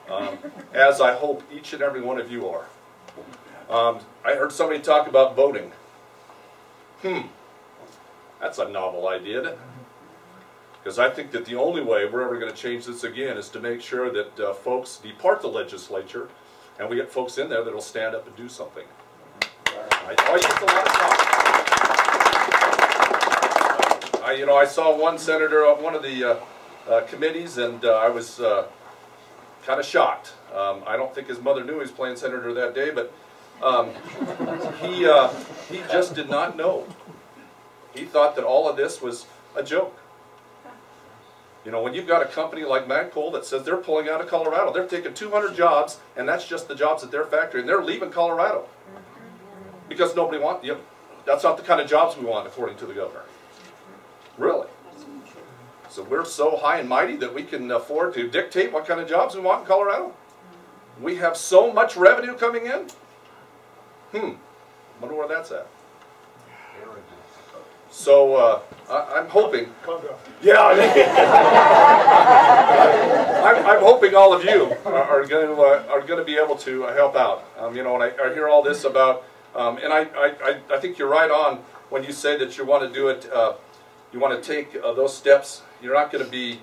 um, as I hope each and every one of you are. Um, I heard somebody talk about voting. Hmm, that's a novel idea. Because I think that the only way we're ever going to change this again is to make sure that uh, folks depart the legislature and we get folks in there that'll stand up and do something. I, a lot of talk. I, you know, I saw one senator on one of the uh, uh, committees, and uh, I was kind of shocked. Um, I don't think his mother knew he was playing senator that day, but um, he, uh, he just did not know. He thought that all of this was a joke. You know, when you've got a company like Magpul that says they're pulling out of Colorado, they're taking 200 jobs, and that's just the jobs at their factory, and they're leaving Colorado because nobody wants. You know, that's not the kind of jobs we want, according to the governor. Really. So we're so high and mighty that we can afford to dictate what kind of jobs we want in Colorado. We have so much revenue coming in. Hmm. Wonder where that's at. So uh, I, I'm hoping. Yeah. <laughs> I'm, I'm hoping all of you are, going to uh, are going to be able to uh, help out. Um, you know, and I, I hear all this about, um, and I, I, I- I think you're right on when you say that you want to do it. Uh, you want to take uh, those steps. You're not going to be.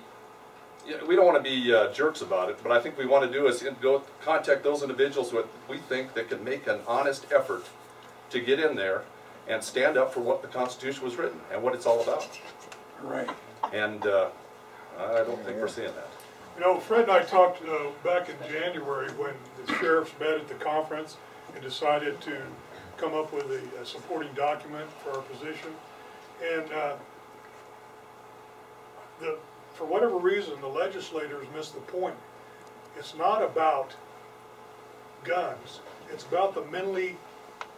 yeah, We don't want to be uh, jerks about it, but I think we want to do is go contact those individuals that we think that can make an honest effort to get in there and stand up for what the Constitution was written and what it's all about. Right. And uh, I don't think we're seeing that. You know, Fred and I talked uh, back in January when the sheriffs met at the conference and decided to come up with a, a supporting document for our position. And uh, the, for whatever reason, the legislators missed the point. It's not about guns. It's about the mentally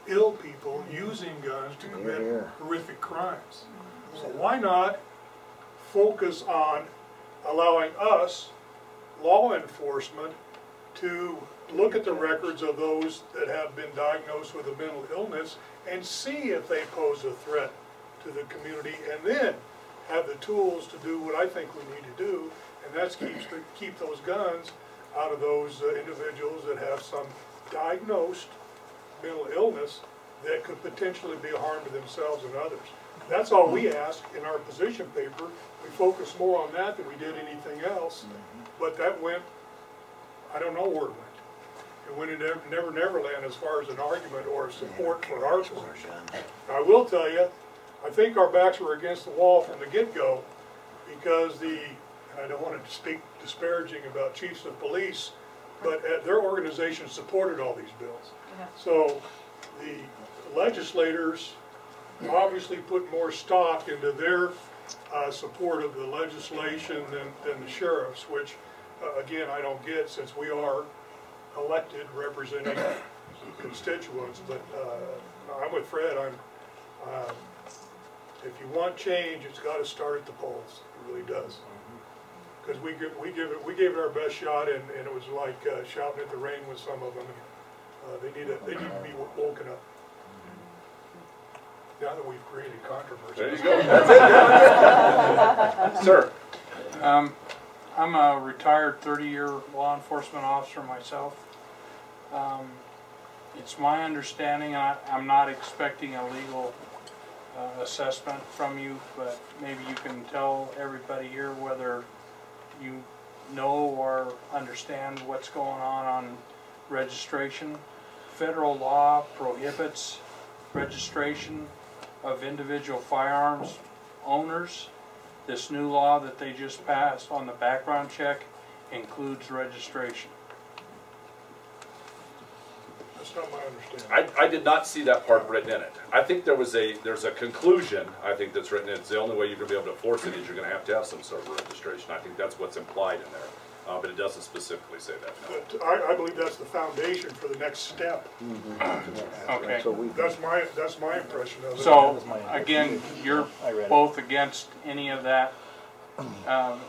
ill people using guns to commit horrific crimes. Mm-hmm. So why not focus on allowing us, law enforcement, to look at the records of those that have been diagnosed with a mental illness and see if they pose a threat to the community and then have the tools to do what I think we need to do, and that's keep, keep those guns out of those uh, individuals that have some diagnosed mental illness that could potentially be a harm to themselves and others. That's all we ask in our position paper. We focus more on that than we did anything else, but that went, I don't know where it went. It went in Never Never Neverland as far as an argument or support for our position. I will tell you, I think our backs were against the wall from the get-go because the, and I don't want to speak disparaging about chiefs of police, but uh, their organization supported all these bills. So the legislators obviously put more stock into their uh, support of the legislation than, than the sheriffs, which, uh, again, I don't get since we are elected representing constituents, but uh, I'm with Fred, I'm, um, if you want change, it's gotta start at the polls, it really does. Because we give, we give it, we gave it our best shot, and, and it was like uh, shouting at the rain with some of them. Uh, They need, to- they need to be woken up. Now that we've created controversy. There you go. That's it. Yeah, that's <laughs> it. Sir. Um, I'm a retired 30-year law enforcement officer myself. Um, it's my understanding, I, I'm not expecting a legal assessment from you, but maybe you can tell everybody here whether you know or understand what's going on on registration. Federal law prohibits registration of individual firearms owners. This new law that they just passed on the background check includes registration. That's not my understanding. I, I did not see that part written in it. I think there was a, there's a conclusion, I think that's written in it. It's the only way you're gonna be able to enforce it is you're gonna have to have some sort of registration. I think that's what's implied in there. Uh, but it doesn't specifically say that, no. But I, I believe that's the foundation for the next step. Okay. That's my, that's my impression of it. So, again, you're both against any of that, um,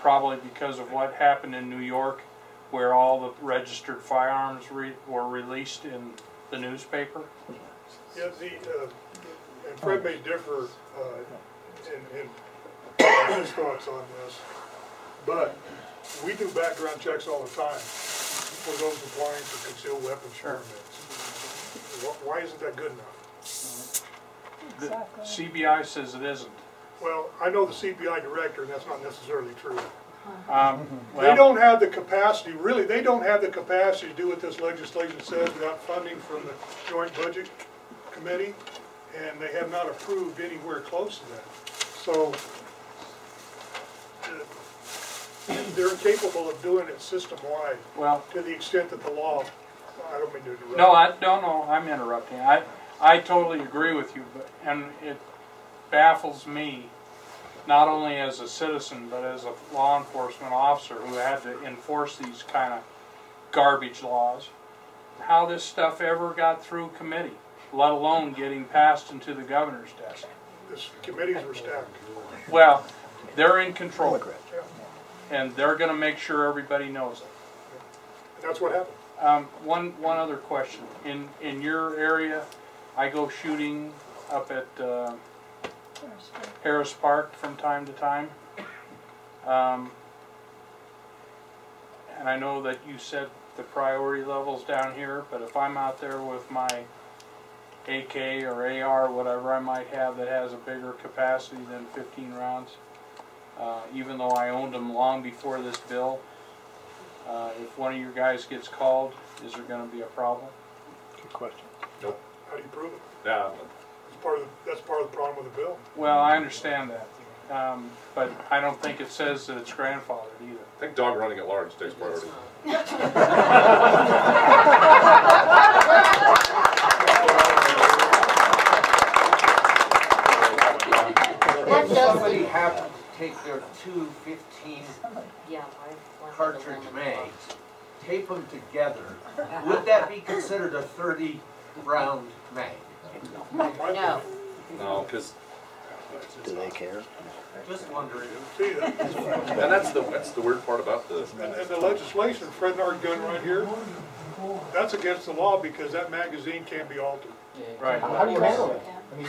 probably because of what happened in New York, where all the registered firearms re- were released in the newspaper? Yeah, the, uh, and Fred may differ, uh, in, in his thoughts on this, but we do background checks all the time for those applying for concealed weapons permits. Why isn't that good enough? The CBI says it isn't. Well, I know the CBI director, and that's not necessarily true. Um, They don't have the capacity, really, they don't have the capacity to do what this legislation says without funding from the joint budget committee, and they have not approved anywhere close to that. So, uh, they're capable of doing it system-wide Well, to the extent that the law, I don't mean to interrupt. no, I, no, no, I'm interrupting. I, I totally agree with you, but, and it baffles me, not only as a citizen, but as a law enforcement officer who had to enforce these kind of garbage laws, how this stuff ever got through committee, let alone getting passed into the governor's desk. This committees were stacked. Well, they're in control, and they're gonna make sure everybody knows it. That's what happened. Um, one, one other question. In, in your area, I go shooting up at, uh, Harris Park from time to time. Um, and I know that you said the priority level's down here, but if I'm out there with my AK or AR, whatever I might have that has a bigger capacity than fifteen rounds, uh, even though I owned them long before this bill, uh, if one of your guys gets called, is there gonna be a problem? Good question. How do you prove it? Yeah, That's part of, the- that's part of the problem with the bill. Well, I understand that, um, but I don't think it says that it's grandfathered either. I think dog running at large takes priority. If somebody happened to take their two fifteen Yeah, cartridge the mags, tape them together, would that be considered a thirty round mag? No, No, because, Do they care? Just wondering. See, that- and that's the, that's the weird part about the, and, and the legislation, Fred and our gun right here, that's against the law because that magazine can't be altered. Right. How do you handle it? I mean,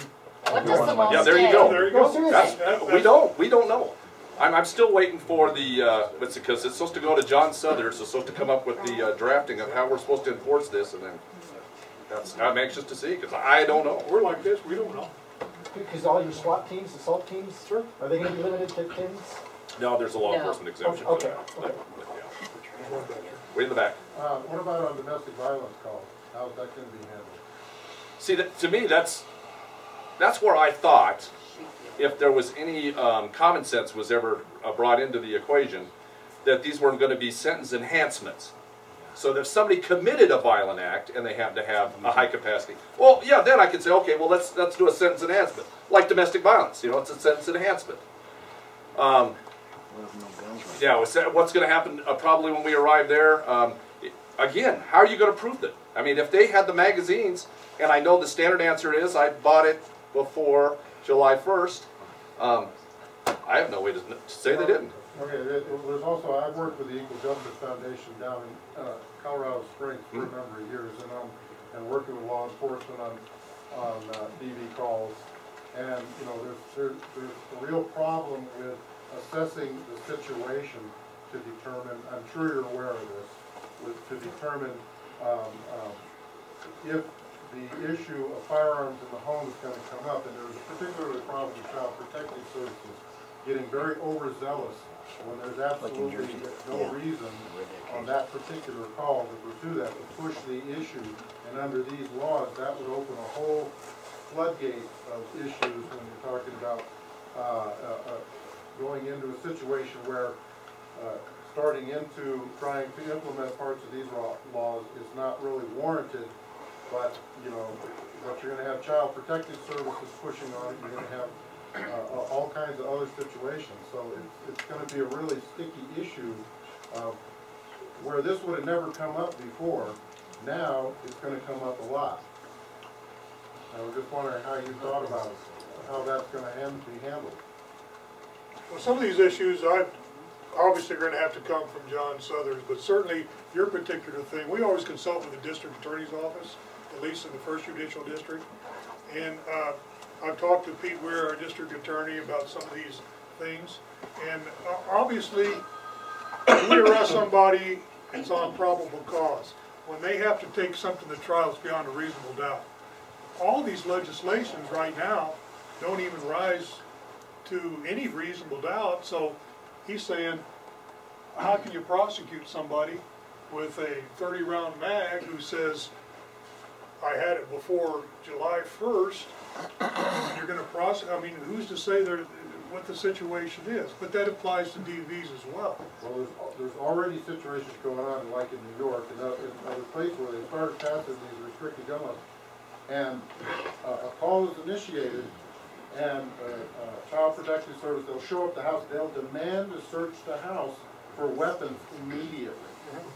what does the law say? yeah, there you go. There you go. That's, That- we don't, we don't know. I'm, I'm still waiting for the, uh, it's because it's supposed to go to John Suthers, it's supposed to come up with the uh, drafting of how we're supposed to enforce this, and then that's, I'm anxious to see, because I don't know. We're like this, we don't know. because all your SWAT teams, assault teams, are they gonna be limited to pins? No, there's a law No. enforcement exemption for Okay, that. okay. Yeah. Way in the back. Uh, what about on domestic violence calls? How's that gonna be handled? See, that, to me, that's, that's where I thought, if there was any, um, common sense was ever uh, brought into the equation, that these weren't gonna be sentence enhancements. So that if somebody committed a violent act and they have to have a high capacity, well, yeah, then I could say, okay, well, let's, let's do a sentence enhancement, like domestic violence, you know, it's a sentence enhancement. Um, What if no guns right yeah, what's, that- what's gonna happen, uh, probably when we arrive there, um, again, how are you gonna prove that? I mean, if they had the magazines, and I know the standard answer is, I bought it before July first, um, I have no way to, to say they didn't. Okay, there's also, I've worked with the Equal Justice Foundation down in, uh, Colorado Springs for a number of years, and I'm, and working with law enforcement on, on, uh, DV calls. And, you know, there's, there's, there's a real problem with assessing the situation to determine, I'm sure you're aware of this, with, to determine, um, um, if the issue of firearms in the home is gonna come up, and there's particularly a problem with child protective services, getting very overzealous when there's absolutely Jersey. no Yeah. reason Where that on that particular call to pursue that, to push the issue. And under these laws, that would open a whole floodgate of issues when you're talking about, uh, uh, uh, going into a situation where, uh, starting into trying to implement parts of these law- laws is not really warranted, but, you know, but you're gonna have child protective services pushing on it, you're gonna have, uh, all kinds of other situations. So it's, it's gonna be a really sticky issue, uh, where this would have never come up before, now it's gonna come up a lot. I was just wondering how you thought about how that's gonna hand, be handled. Well, some of these issues, I, obviously are gonna have to come from John Suthers, but certainly your particular thing, we always consult with the district attorney's office, at least in the first judicial district. And, uh, I've talked to Pete Weir, our district attorney, about some of these things. And uh, obviously, we arrest somebody, it's on probable cause. When they have to take something to trial, it's beyond a reasonable doubt. All these legislations right now don't even rise to any reasonable doubt, so he's saying, how can you prosecute somebody with a thirty round mag who says, I had it before July first, you're gonna prosecute, I mean, who's to say there, what the situation is, but that applies to DVs as well. Well, there's, there's already situations going on, like in New York, and other, in other places where they started passing these restricted gun laws. And uh, a call is initiated, and uh, uh, Child Protective Service, they'll show up the house, they'll demand to search the house for weapons immediately,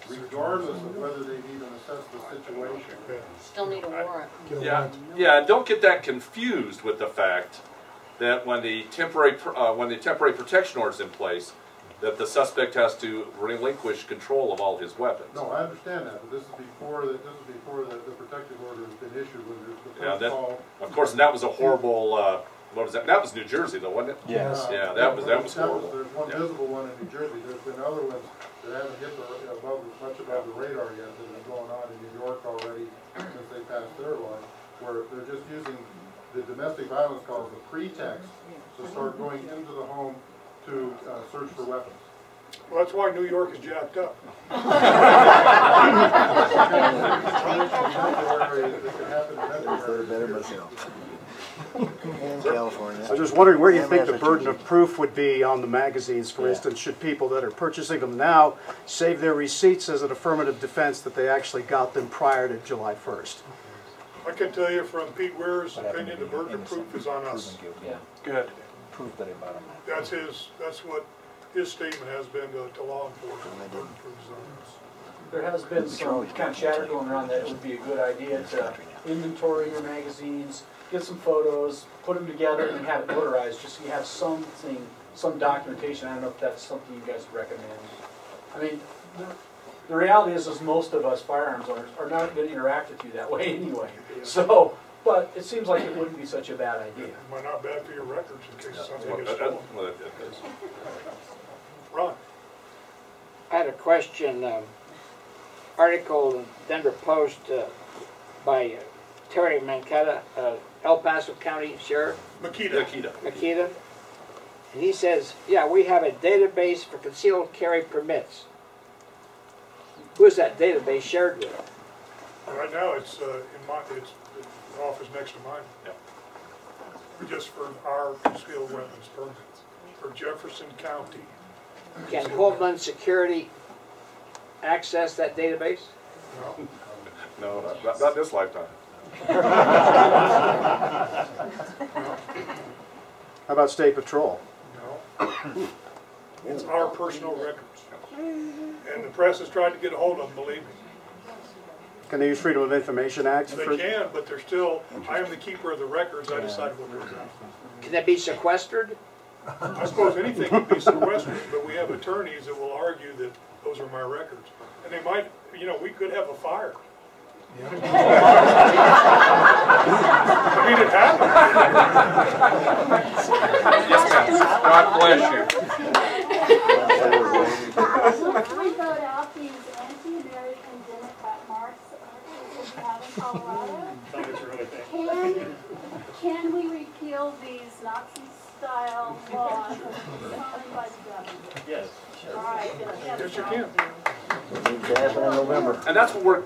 regardless of whether they've even assessed the situation. Still need a warrant. Yeah, yeah, don't get that confused with the fact that when the temporary, uh, when the temporary protection order is in place, that the suspect has to relinquish control of all his weapons. No, I understand that, but this is before, the- this is before the, the protective order has been issued, when the- the Yeah, that, call. of course, and that was a horrible, uh, what was that? That was New Jersey though, wasn't it? Yes. Yeah, that was, that was horrible. There's one Yeah. visible one in New Jersey, there's been other ones that haven't hit the, above, much above the radar yet, that have been going on in New York already since they passed their law, where they're just using the domestic violence call as a pretext to start going into the home to, uh, search for weapons. Well, that's why New York is jacked up. <laughs> I was just wondering where you think the burden of proof would be on the magazines, for instance, should people that are purchasing them now save their receipts as an affirmative defense that they actually got them prior to July 1st? I can tell you from Pete Weir's opinion, the burden of proof is on us. Good. Proof that he bought them. That's his, that's what his statement has been to, to law enforcement, the burden of proof is on us. There has been some kind of chatter going around that it would be a good idea to inventory your magazines, get some photos, put them together and have it notarized, just so you have something, some documentation. I don't know if that's something you guys recommend. I mean, the, the reality is, is most of us firearms owners are not gonna interact with you that way <laughs> anyway. So, but it seems like it wouldn't be such a bad idea. Might not bad for your records in case something Well, gets that- that- stolen. well, that- that is- Ron? I had a question, um, article in Denver Post, uh, by uh, Terry Mankato, uh, El Paso County Sheriff. Maketa. Maketa. Maketa. And he says, yeah, we have a database for concealed carry permits. Who is that database shared with? Right now, it's, uh, in my, it's, the office next to mine. Yep. Just for our concealed weapons permits, for Jefferson County. Can Homeland Security access that database? No. No, not- not, not this lifetime. How about State Patrol? No. It's our personal records. And the press has tried to get a hold of them, believe me. Can they use Freedom of Information Act? They for- can, but they're still, I am the keeper of the records, I decide what goes on. Can that be sequestered? I suppose anything can be sequestered, but we have attorneys that will argue that those are my records. And they might, you know, we could have a fire. <laughs> I mean, it happened. Yes, ma'am. God bless you. Can we vote out these anti-American Democrat marks that we have in Colorado? Something's really thick. Can, can we repeal these Nazi-style laws signed by the government? Yes. All right. Yes, you can. Needs to happen in November. And that's what we're,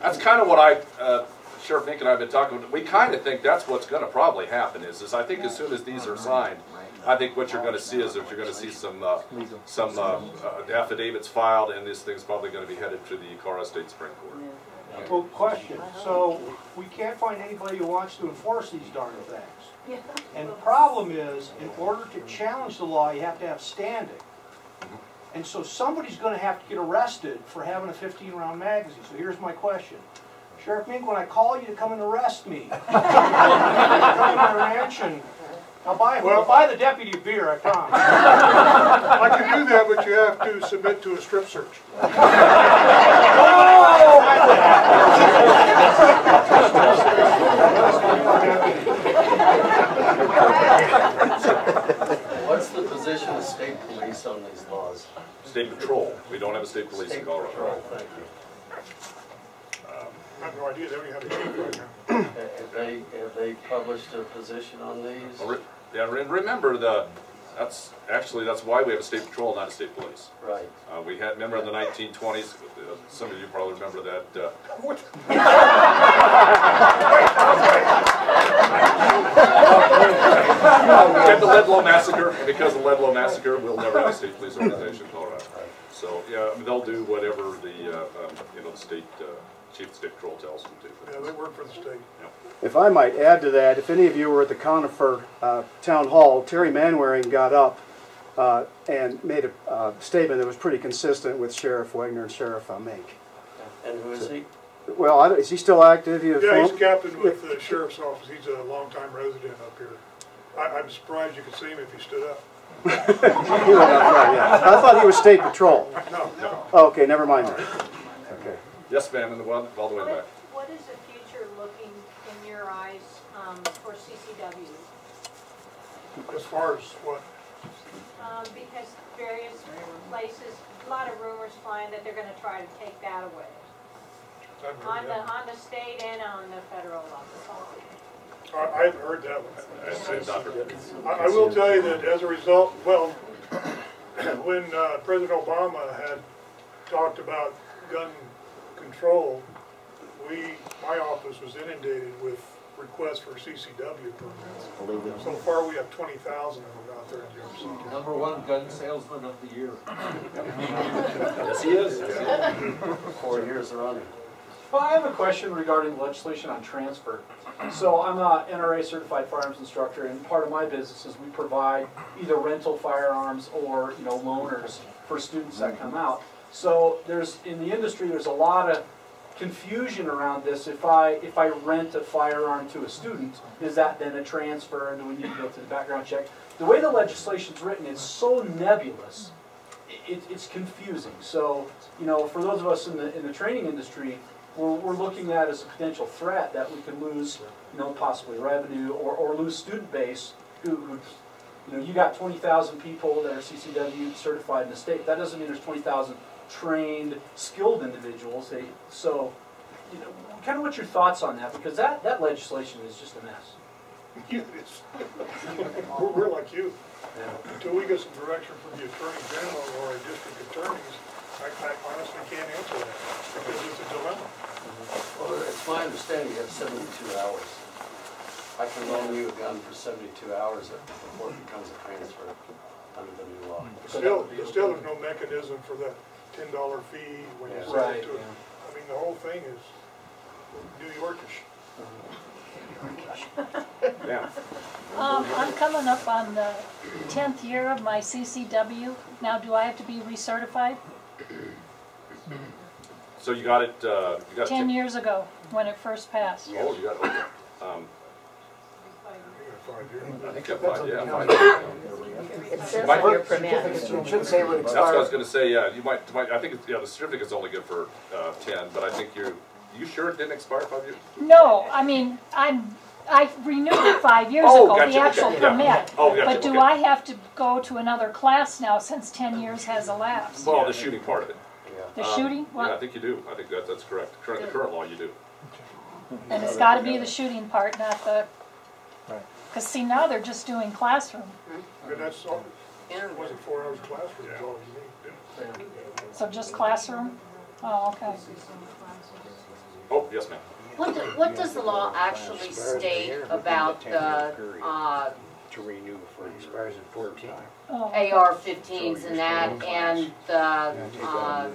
that's kind of what I, uh, Sheriff Mink and I have been talking, we kind of think that's what's gonna probably happen is, is I think as soon as these are signed, I think what you're gonna see is that you're gonna see some, uh, some, uh, uh, affidavits filed and this thing's probably gonna be headed to the Colorado State Supreme Court. Well, question, so we can't find anybody who wants to enforce these darn things. And the problem is, in order to challenge the law, you have to have standing. And so somebody's gonna have to get arrested for having a fifteen round magazine, so here's my question. Sheriff Mink, when I call you to come and arrest me, <laughs> come to my ranch and, I'll buy, Well- I'll buy the deputy beer, I promise. I can do that, but you have to submit to a strip search. <laughs> Oh, What's the position of state police on these laws? State Patrol, we don't have a state police in Colorado. Patrol, thank you. I have no idea, they don't have a chief right now. <clears throat> Have they, have they published a position on these? Well, re- Yeah, and remember the, That's, actually, that's why we have a state patrol, not a state police. Right. Uh, we had, remember in the nineteen twenties, some of you probably remember that, uh, we had <laughs> the Ludlow massacre, and because of the Ludlow massacre, we'll never have a state police organization in Colorado. So, yeah, I mean, they'll do whatever the, uh, um, you know, the state, uh, chief of state patrol tells them to. Yeah, they work for the state. If I might add to that, if any of you were at the Conifer uh, Town Hall, Terry Manwaring got up uh, and made a uh, statement that was pretty consistent with Sheriff Wegener and Sheriff uh, Mink. And who is he? Well, I don't- is he still active? You Yeah, he's captain with the sheriff's office. He's a longtime resident up here. I, I'm surprised you could see him if he stood up. <laughs> He went up there, yeah. I thought he was state patrol. No, no. Okay, never mind then. Okay. Yes, ma'am, in the one, all the way back. What is the future looking in your eyes um, for CCW? As far as what? Um, Because various places, a lot of rumors flying that they're gonna try to take that away. I've On the, that. on the state and on the federal level. I, I haven't heard that one. Same. I, I will tell you that as a result, well, <clears throat> when uh, President Obama had talked about gun control, we, my office was inundated with requests for CCW permits. So far, we have twenty thousand of them out there in Jefferson. Number one gun salesman of the year. Yes, he is. <laughs> Four years running. Well, I have a question regarding legislation on transfer. So I'm a NRA certified firearms instructor, and part of my business is we provide either rental firearms or, you know, loaners for students that come out. So there's, in the industry, there's a lot of confusion around this. If I, if I rent a firearm to a student, is that then a transfer, and do we need to go through the background check? The way the legislation's written, it's so nebulous, it, it's confusing. So, you know, for those of us in the, in the training industry, we're, we're looking at as a potential threat that we could lose, you know, possibly revenue or, or lose student base who, who, you know, you got twenty thousand people that are CCW certified in the state. That doesn't mean there's twenty thousand trained, skilled individuals. They, so, you know, kind of what's your thoughts on that? Because that, that legislation is just a mess. <laughs> It's- We're, we're like you. Yeah. Until we get some direction from the attorney general or our district attorneys, I, I honestly can't answer that because it's a dilemma. Mm-hmm. Well, it's my understanding you have seventy-two hours. I can loan you a gun for seventy-two hours before it becomes a transfer under the new law. Still, still there's no mechanism for that ten dollar fee when you Yeah. sell Right, it to it. I mean, the whole thing is New Yorkish. <laughs> Yeah. Um, I'm coming up on the tenth year of my CCW. Now, do I have to be recertified? So you got it, uh, you got it. Ten years ago, when it first passed. Oh, you got it, okay. Um, Five years. I think you got five, yeah, five years. <laughs> It says Might- on your permit. It should say it would That's what I was expire. gonna say, yeah, you might, might, I think, it's- yeah, the certificate's only good for, uh, ten, but I think you're, you sure it didn't expire five years? No, I mean, I'm, I renewed it five years Oh, ago, gotcha, the okay, actual yeah. permit. Oh, gotcha, But do okay. I have to go to another class now since ten years has elapsed? Well, the shooting part of it. The Um, shooting, Yeah, I what, think you do, I think that, that's correct, current, the current law, you do. and it's gotta be the shooting part, not the, cause see, now they're just doing classroom. And that's all, it wasn't four hours of classroom, is all you need. So just classroom? Oh, okay. Oh, yes, ma'am. What, do- what does the law actually state about the, uh, To renew for, expires in fourteen. Oh, okay. AR-15s and that, and the, uh,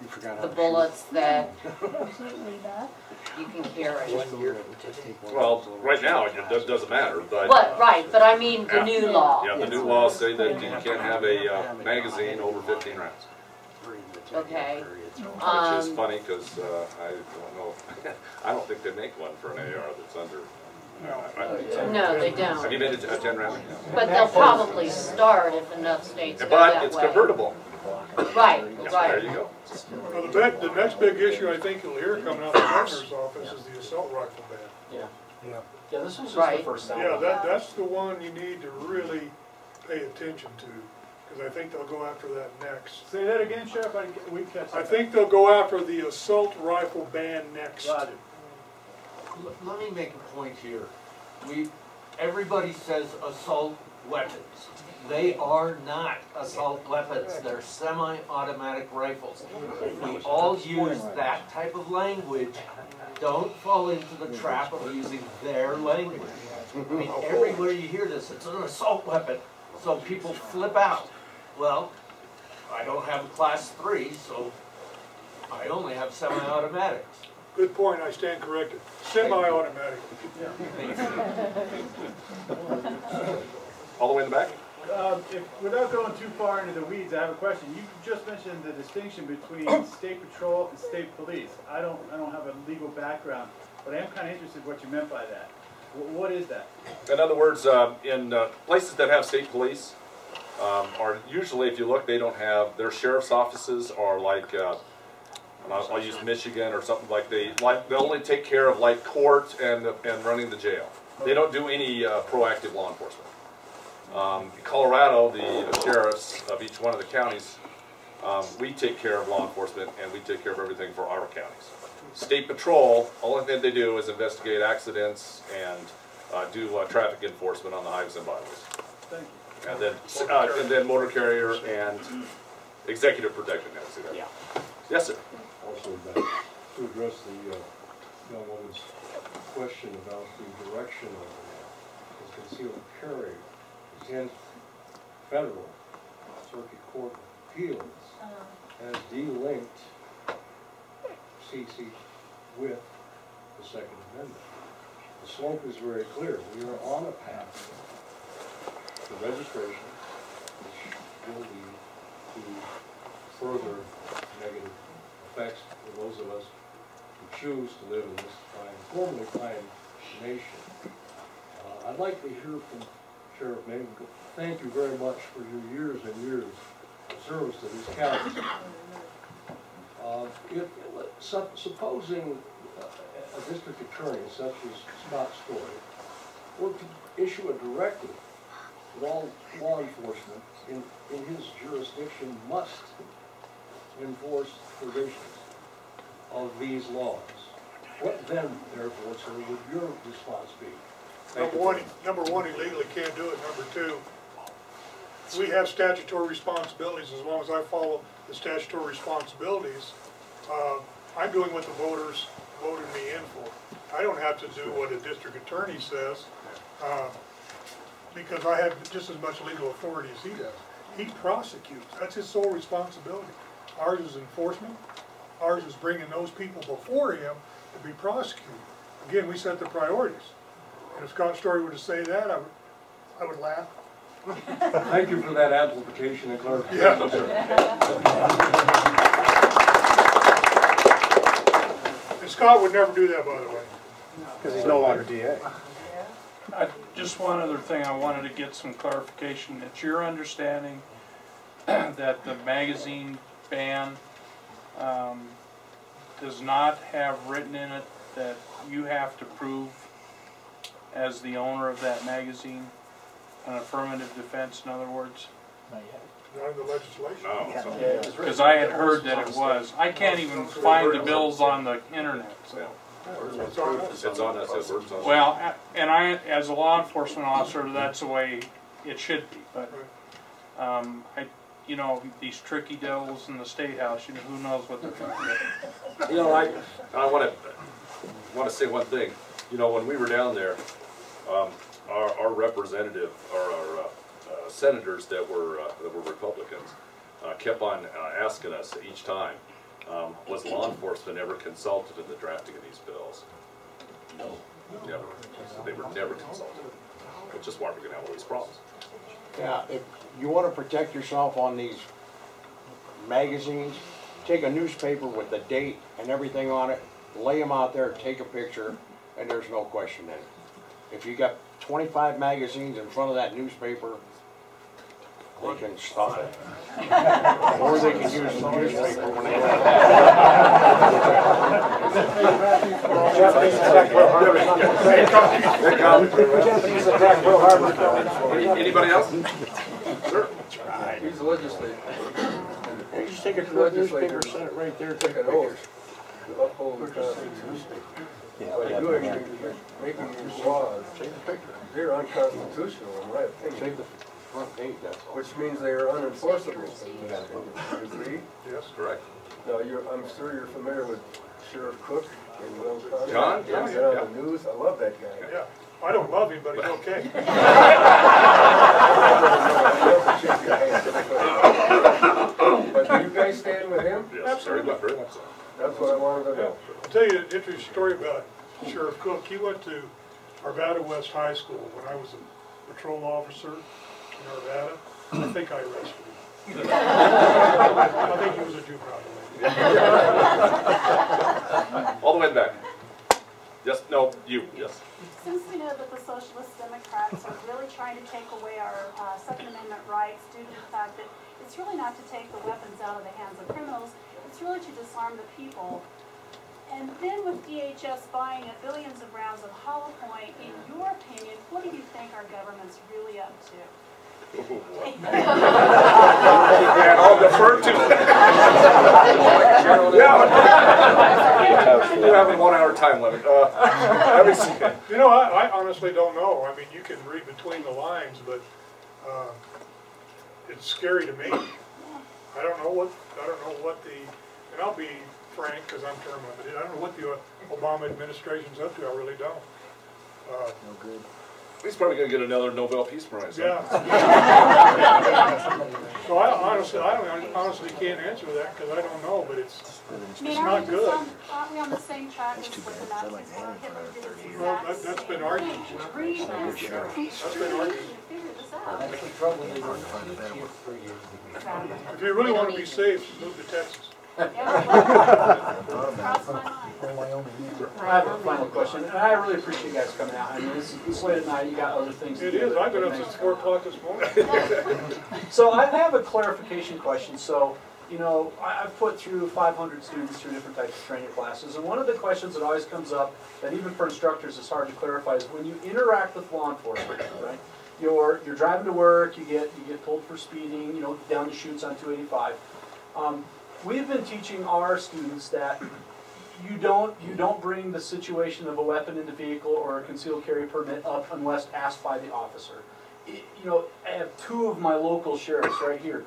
You forgot the bullets that Absolutely not. You can carry? One year, it would just take one. Well, right now, it does, doesn't matter, but. But, right, but I mean the new law. Yeah, the new laws say that you can't have a, uh, magazine over fifteen rounds. Okay. Which is Um, funny, cause, uh, I don't know, <laughs> I don't think they make one for an AR that's under. uh, I- No, they Have don't. Have you made it a ten round? But they'll probably start if enough states go But that it's convertible. Right, There right. you go. Well, the big, the next big issue I think you'll hear coming out of the governor's office is the assault rifle ban. Yeah. Yeah, yeah, this was just the Right. first time. Yeah, that, that's the one you need to really pay attention to, because I think they'll go after that next. Say that again, Sheriff, I, we catch that. I think they'll go after the assault rifle ban next. Got it. L- Let me make a point here. We, everybody says assault weapons. They are not assault weapons, they're semi-automatic rifles. If we all use that type of language, don't fall into the trap of using their language. I mean, everywhere you hear this, it's an assault weapon, so people flip out. Well, I don't have a class three, so I only have semi-automatics. Good point, I stand corrected. Semi-automatic. All the way in the back? Um, if, without going too far into the weeds, I have a question. You just mentioned the distinction between <coughs> state patrol and state police. I don't, I don't have a legal background, but I am kind of interested what you meant by that. Wh- What is that? In other words, um, in uh, places that have state police, um, are usually, if you look, they don't have, their sheriff's offices are like, uh, I'll, I'll use Michigan or something like they, like, they only take care of like court and, and running the jail. They don't do any uh, proactive law enforcement. Um, in Colorado, the sheriffs of each one of the counties, um, we take care of law enforcement and we take care of everything for our counties. State patrol, only thing they do is investigate accidents and uh, do uh, traffic enforcement on the highways and byways. Thank you. And then, uh, and then motor carrier and executive protection. Yeah. Yes, sir. Also, to address the uh, young woman's question about the direction of the concealed carry, the tenth federal circuit court of appeals has delinked CC with the Second Amendment. The slope is very clear. We are on a path to registration, which will lead to further negative effects for those of us who choose to live in this fine, formerly fine nation. Uh, I'd like to hear from Sheriff Mabel. Thank you very much for your years and years of service to this county. Uh, if, sup- supposing uh, a district attorney such as Scott Storey were to issue a directive that all law enforcement in, in his jurisdiction must enforce provisions of these laws, what then, therefore, sir, would your response be? Number one, number one, he legally can't do it. Number two, we have statutory responsibilities. As long as I follow the statutory responsibilities, uh, I'm doing what the voters voted me in for. I don't have to do what a district attorney says, uh, because I have just as much legal authority as he does. He prosecutes. That's his sole responsibility. Ours is enforcement. Ours is bringing those people before him to be prosecuted. Again, we set the priorities. And if Scott Storey were to say that, I would, I would laugh. Thank you for that amplification and clarification, Yeah. sir. And Scott would never do that, by the way. Because he's no longer DA. I, just one other thing, I wanted to get some clarification. It's your understanding <clears throat> that the magazine ban, um, does not have written in it that you have to prove as the owner of that magazine, an affirmative defense, in other words? Not yet. Not in the legislation. No. Because I had heard that it was. I can't even find the bills on the internet, so. It's on us. It's on us, it on us. Well, a- and I, as a law enforcement officer, that's the way it should be, but, um, I, you know, these tricky devils in the state house, you know, who knows what they're gonna do. You know, I, I want to, want to say one thing. You know, when we were down there, um, our, our representative, or our uh, uh, senators that were, uh, that were Republicans, uh, kept on uh, asking us each time, um, was law enforcement ever consulted in the drafting of these bills? No. Never. They were never consulted, which is why we're gonna have all these problems. Yeah, if you wanna protect yourself on these magazines, take a newspaper with the date and everything on it, lay them out there, take a picture, and there's no question in it. If you got twenty-five magazines in front of that newspaper, they can stop it. Or they can use the newspaper when they. Japanese attack Pearl Harbor. Japanese attack Pearl Harbor. Any- Anybody else? Sir? He's a legislator. Just take a current newspaper, set it right there, take pictures. to uphold the Constitution. By doing, making these laws, they're unconstitutional in my opinion. Front page, that's all. Which means they are unenforceable. You agree? Yes, correct. Now, you're, I'm sure you're familiar with Sheriff Cooke in Weld County. John, yes, been on yeah. the news, I love that guy. Yeah, I don't love him, but he's <laughs> okay. But do you guys stand with him? Yes, much, very much so. That's what I wanted to know. I'll tell you an interesting story about Sheriff Cooke. He went to Arvada West High School when I was a patrol officer in Arvada. I think I arrested him. I think he was a juvenile. All the way back. Yes, no, you, yes. Since we know that the Socialist Democrats are really trying to take away our uh, Second Amendment rights due to the fact that it's really not to take the weapons out of the hands of criminals, it's really to disarm the people. And then with DHS buying up billions of rounds of hollow point, in your opinion, what do you think our government's really up to? And <laughs> I'll defer to. <laughs> Yeah. You have a one-hour time limit. Uh, <laughs> let me see. You know, I, I honestly don't know. I mean, you can read between the lines, but, uh, it's scary to me. I don't know what, I don't know what the, and I'll be frank, because I'm term limited, I don't know what the Obama administration's up to, I really don't. Uh, No good. He's probably gonna get another Nobel Peace Prize. Yeah. So I honestly, I don't, honestly can't answer that, because I don't know, but it's, I it's aren't not we just good. on, aren't we on the same track as what the Nazis were? Hitler did this Well, exact that, that's same been argued. thing. Read this. That's been argued. Figure. That's the trouble, they don't teach you for you. If you really want to be safe, move to Texas. I have a final question, and I really appreciate you guys coming out. I mean, it's, it's late at night, you got other things to It do. is, I've been but up thanks. since four o'clock this morning. <laughs> So I have a clarification question. So, you know, I, I've put through 500 students through different types of training classes, and one of the questions that always comes up, that even for instructors is hard to clarify, is when you interact with law enforcement, right? You're you're driving to work, you get you get pulled for speeding, you know, down the chutes on 285. Um, we've been teaching our students that you don't you don't bring the situation of a weapon in the vehicle or a concealed carry permit up unless asked by the officer. I- You know, I have two of my local sheriffs right here.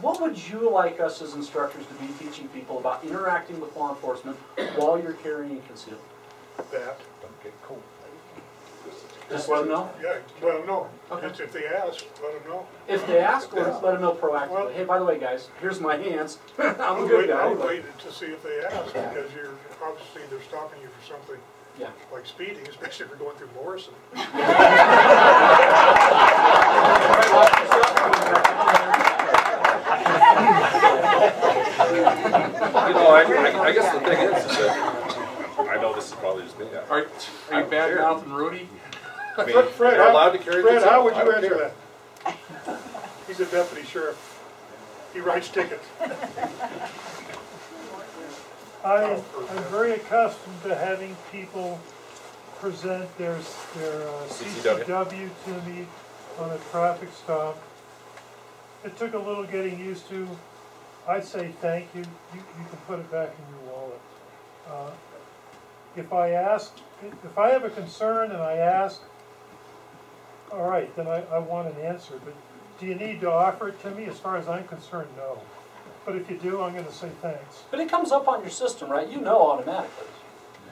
What would you like us as instructors to be teaching people about interacting with law enforcement while you're carrying concealed? That. Just let them know. Yeah, let them know. It's If they ask, let them know. If they ask, let let them know proactively. Hey, by the way, guys, here's my hands. <laughs> I'm I a would good wait, I guy. but- wait to see if they ask, because you're, obviously, they're stopping you for something Yeah. like speeding, especially if you're going through Morrison. <laughs> <laughs> You know, I, I, I guess the thing is, is that, I know this is probably just me. I- Are, are you don't bad care. mouthing Rudy? I mean, Fred, Fred, you're how- allowed to carry Fred, how would you answer care. that? <laughs> He's a deputy sheriff. He writes tickets. <laughs> I, I'm very accustomed to having people present their, their uh, CCW. CCW to me on a traffic stop. It took a little getting used to. I say thank you, you, you can put it back in your wallet. Uh, If I ask, if I have a concern and I ask, all right, then I, I want an answer, but do you need to offer it to me? As far as I'm concerned, no. But if you do, I'm gonna say thanks. But it comes up on your system, right? You know automatically.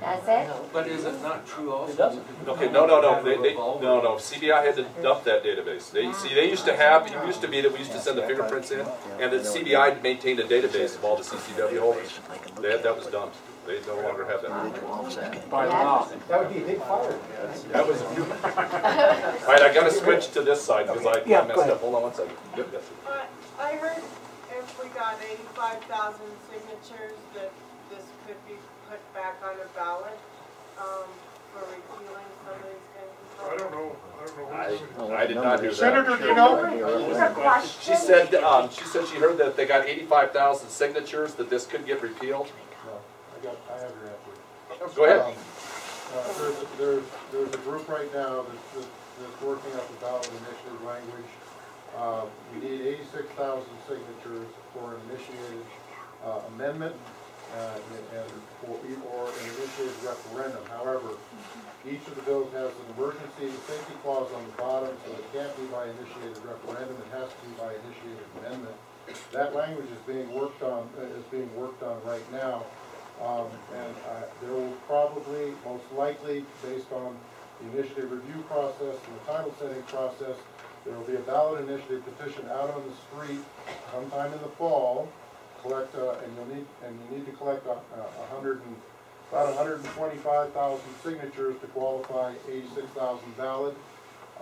Does it? But is it not true also? It doesn't. Okay, no, no, no, they, they, no, no, CBI had to dump that database. They, ah. see, they used to have, it used to be that we used to send the fingerprints in, and that CBI maintained a database of all the CCW holders. They had, that was dumped. They no longer have that. By law. That would be a big fire. That was, beautiful. all right, I gotta switch to this side, because I I messed up, hold on one second. Yep, yes. Uh, I heard if we got eighty-five thousand signatures, that this could be put back on a ballot, um, for repealing some of these things. I don't know, I don't know. I, I did not hear that. Senator, do you know? She said, um, she said she heard that they got eighty-five thousand signatures, that this could get repealed. No, I got, I have your answer. Go ahead. Um, Uh, there's, a- there's, there's a group right now that's, that's- working up the ballot initiative language. Uh, we need eighty-six thousand signatures for an initiated, uh, amendment uh, and, or, or an initiated referendum. However, each of the bills has an emergency safety clause on the bottom, so it can't be by initiated referendum, it has to be by initiated amendment. That language is being worked on, uh, is being worked on right now. Um, and, uh, there will probably, most likely, based on the initiative review process and the title setting process, there will be a ballot initiative petition out on the street sometime in the fall, collect, uh, and you'll need, and you need to collect a, a hundred and, about hundred and twenty-five thousand signatures to qualify eighty-six thousand ballot,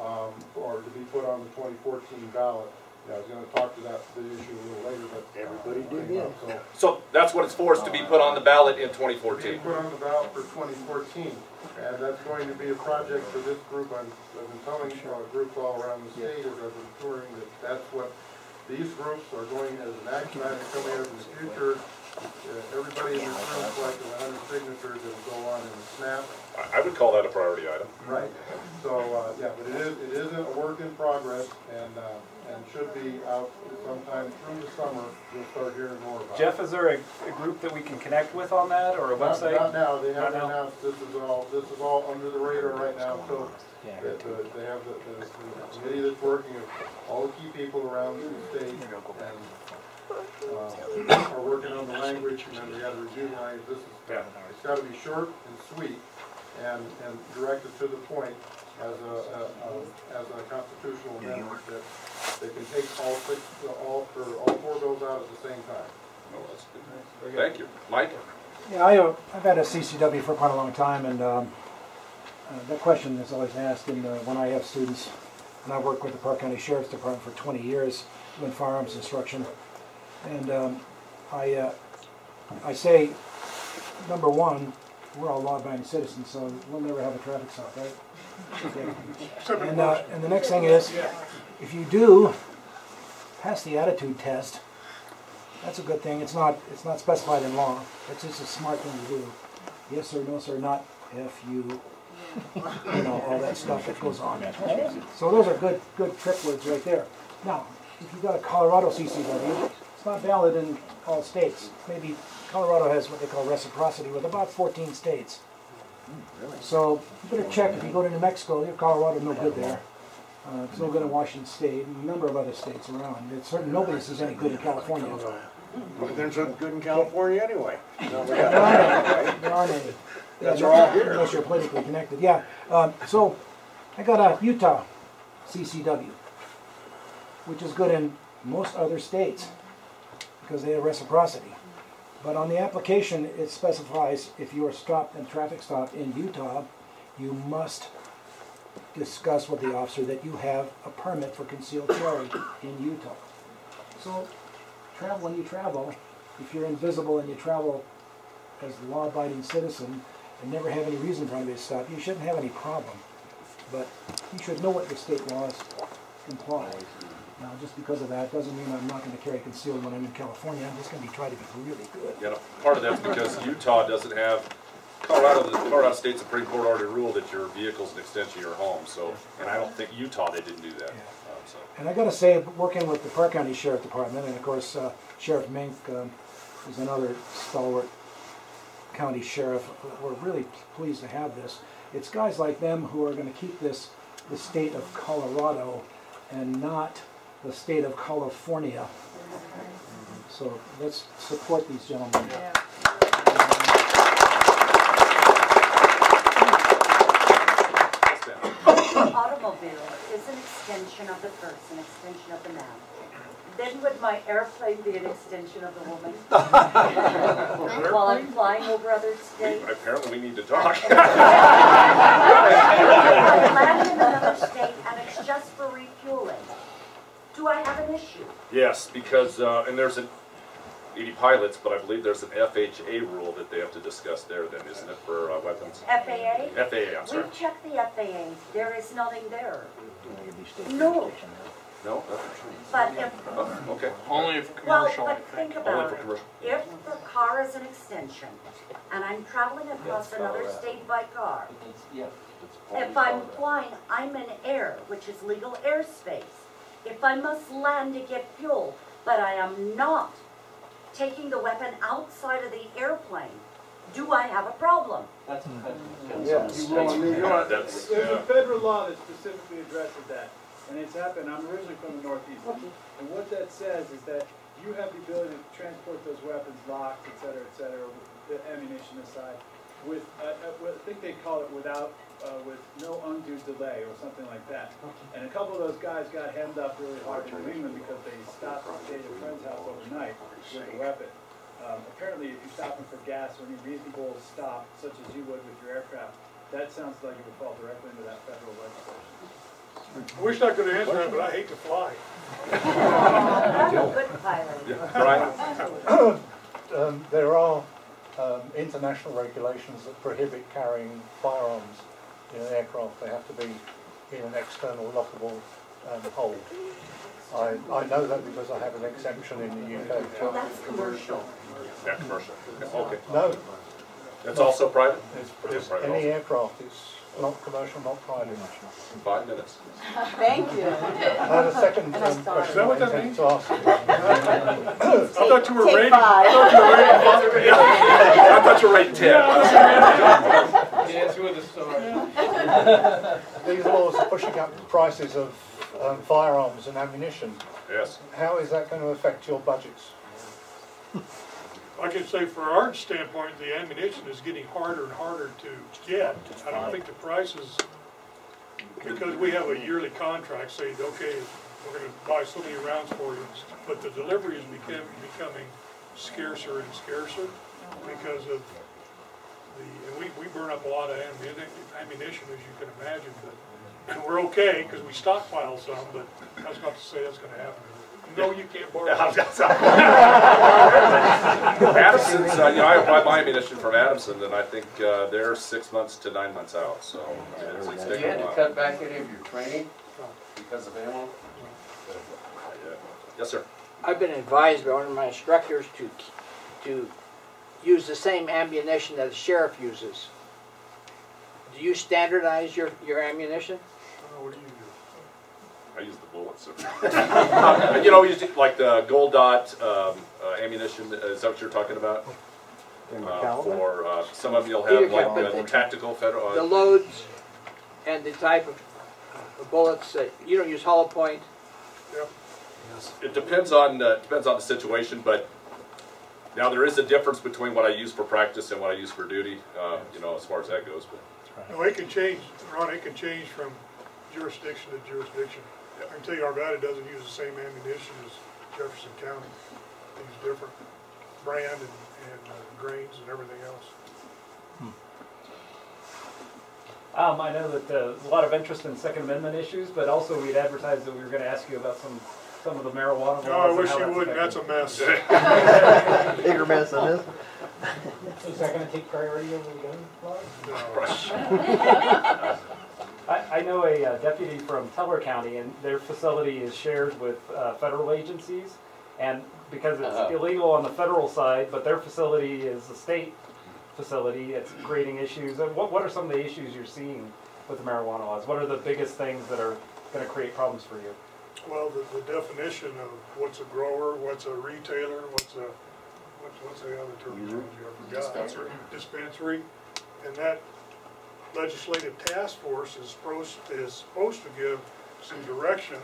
um, or to be put on the twenty fourteen ballot. Yeah, I was gonna talk to that, the issue a little later, but. Everybody did, yeah. So that's what it's for, is to be put on the ballot in twenty Being put on the ballot for twenty fourteen, and that's going to be a project for this group, I'm, I've been telling, uh, groups all around the state as I've been touring, that that's what these groups are going as an action item coming out in the future. Uh, Everybody in this room collected a hundred signatures, it'll go on in a snap. I, I would call that a priority item. Right. So, uh, yeah, but it is, it is a work in progress, and, uh, and should be out sometime through the summer, you'll start hearing more about. Jeff, is there a, a group that we can connect with on that, or a Not- website? Not now, they haven't now? announced, this is all, this is all under the radar right now, so that, uh, they have the, the the committee that's working, of all the key people around the state, and, uh, are working on the language, and then we gotta review the language, this is, it's gotta be short and sweet, and, and directed to the point as a, a, a- as a constitutional amendment, that they can take all six, all, or all four bills out at the same time. Thank you. Mike? Yeah, I, uh, I've had a CCW for quite a long time, and um, uh, that question is always asked in, uh, when I have students, and I worked with the Park County Sheriff's Department for 20 years doing firearms instruction, and um, I, uh, I say, number one, we're all law-abiding citizens, so we'll never have a traffic stop, right? Okay. And, uh, and the next thing is, if you do pass the attitude test, that's a good thing. It's not, it's not specified in law. It's just a smart thing to do. Yes sir, no sir, not if you, you know, all that stuff that goes on. So those are good, good trick words right there. Now, if you've got a Colorado CCW, it's not valid in all states. Maybe Colorado has what they call reciprocity with about 14 states. So you better check if you go to New Mexico, your Colorado no good there. Uh, it's no good in Washington State and a number of other states around. It's certain nobody's is any good in California. But there's something good in California anyway. No, we There got- aren't any. There aren't any. That's Yeah, all here. Unless you're politically connected, yeah. Um, so, I got a Utah CCW, which is good in most other states, because they have reciprocity. But on the application, it specifies if you are stopped in traffic stop in Utah, you must discuss with the officer that you have a permit for concealed carry in Utah. So, travel when you travel, if you're invisible and you travel as a law-abiding citizen and never have any reason for anybody to stop you, you shouldn't have any problem. But you should know what your state laws imply. Now, just because of that, doesn't mean I'm not gonna carry concealed when I'm in California, I'm just gonna be trying to be really good. You know, part of that's because Utah doesn't have, Colorado, the Colorado State Supreme Court already ruled that your vehicle's an extension of your home, so, and I don't think Utah, they didn't do that. Um, so. And I gotta say, working with the Park County Sheriff Department, and of course uh, Sheriff Mink um, is another stalwart county sheriff, we're really pleased to have this. It's guys like them who are gonna keep this the state of Colorado and not the state of California. So let's support these gentlemen. The automobile is an extension of the person, extension of the man. Then would my airplane be an extension of the woman? <laughs> While I'm flying over other states? Apparently, we need to talk. I land in another state and it's just for refueling. Do I have an issue? Yes, because, uh, and there's an, 80 pilots, but I believe there's an FHA rule that they have to discuss there then, isn't it, for uh, weapons? FAA? FAA, I'm sorry. We've checked the FAA, there is nothing there. No, No? but if Oh, okay. Only if Well, commercial, I but think. think Only about for it. commercial. If the car is an extension, and I'm traveling across another state by car, if I'm flying, I'm in air, which is legal airspace. If I must land to get fuel, but I am not taking the weapon outside of the airplane, do I have a problem? That's a federal. Yeah. You will in New York. That's, There's yeah. a federal law that specifically addresses that, and it's happened, I'm originally from the Northeast. And what that says is that you have the ability to transport those weapons locked, et cetera, et cetera, with the ammunition aside, with, uh, uh, with- I think they call it without, uh, with no undue delay or something like that. And a couple of those guys got hemmed up really hard in New England because they stopped and stayed at a friend's house overnight with a weapon. Um, apparently, if you stop them for gas or any reasonable stop, such as you would with your aircraft, that sounds like it would fall directly into that federal legislation. I wish I could answer that, but I hate to fly. I'm a good pilot. Brian? <coughs> Um, there are um, international regulations that prohibit carrying firearms in an aircraft. They have to be in an external lockable um, hold. I, I know that because I have an exemption in the UK. Well, that's commercial. Yeah, commercial. Okay. No. That's also private? It's, it's private any also. aircraft, it's not commercial, not private. Five minutes. <laughs> Thank you. I had a second um, question Is that what that means? to ask. I thought you were Take rating. I thought you were rating. <laughs> <laughs> I thought you were rating ten. Dance with the stars. These laws are pushing up the prices of um, firearms and ammunition. Yes. How is that going to affect your budgets? I can say from our standpoint, the ammunition is getting harder and harder to get. I don't think the prices, because we have a yearly contract saying, okay, we're gonna buy so many rounds for you, but the delivery is becoming, becoming scarcer and scarcer because of the, and we, we burn up a lot of ammunition, as you can imagine, but, <clears throat> we're okay, because we stockpile some, but I was about to say that's gonna happen. No, you can't borrow. <laughs> Adamson's, uh, you know, I buy my ammunition from Adamson, and I think uh, they're six months to nine months out, so I mean, it's, it's Have you had to cut back any of your training because of ammo? Yes, sir. I've been advised by one of my instructors to, to use the same ammunition that the sheriff uses. Do you standardize your, your ammunition? What do you do? I use the bullets. Uh, <laughs> You know, we use like the gold dot um, uh, ammunition, is that what you're talking about? Uh, For, uh, some of you'll Either have like the the- tactical federal. uh, The loads and the type of uh, bullets, that you don't use hollow point? It depends on, uh, depends on the situation, but now there is a difference between what I use for practice and what I use for duty, uh, you know, as far as that goes, but. No, it can change, Ron, it can change from jurisdiction to jurisdiction. I can tell you Arvada doesn't use the same ammunition as Jefferson County. They use different brand and, and uh, grains and everything else. Um, I know that uh, there's a lot of interest in Second Amendment issues, but also we'd advertised that we were gonna ask you about some, some of the marijuana laws. No, I wish you wouldn't, that's a mess. <laughs> Bigger mess than this. Is that gonna take priority over the gun laws? <laughs> I, I know a uh, deputy from Teller County, and their facility is shared with uh, federal agencies. And because it's Uh-huh. illegal on the federal side, but their facility is a state facility, it's creating issues. And what, what are some of the issues you're seeing with the marijuana laws? What are the biggest things that are gonna create problems for you? Well, the, the definition of what's a grower, what's a retailer, what's a, what's, what's the other terminology, I forgot. Dispensary. Dispensary, and that legislative task force is supposed, is supposed to give some direction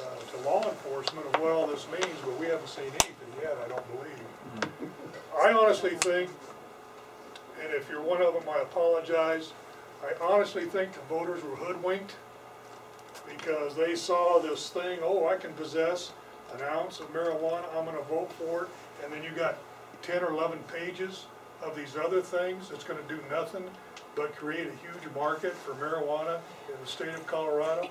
uh, to law enforcement of what all this means, but we haven't seen anything yet, I don't believe. I honestly think, and if you're one of them, I apologize, I honestly think the voters were hoodwinked because they saw this thing, oh, I can possess an ounce of marijuana, I'm gonna vote for it, and then you got ten or eleven pages of these other things that's gonna do nothing but create a huge market for marijuana in the state of Colorado.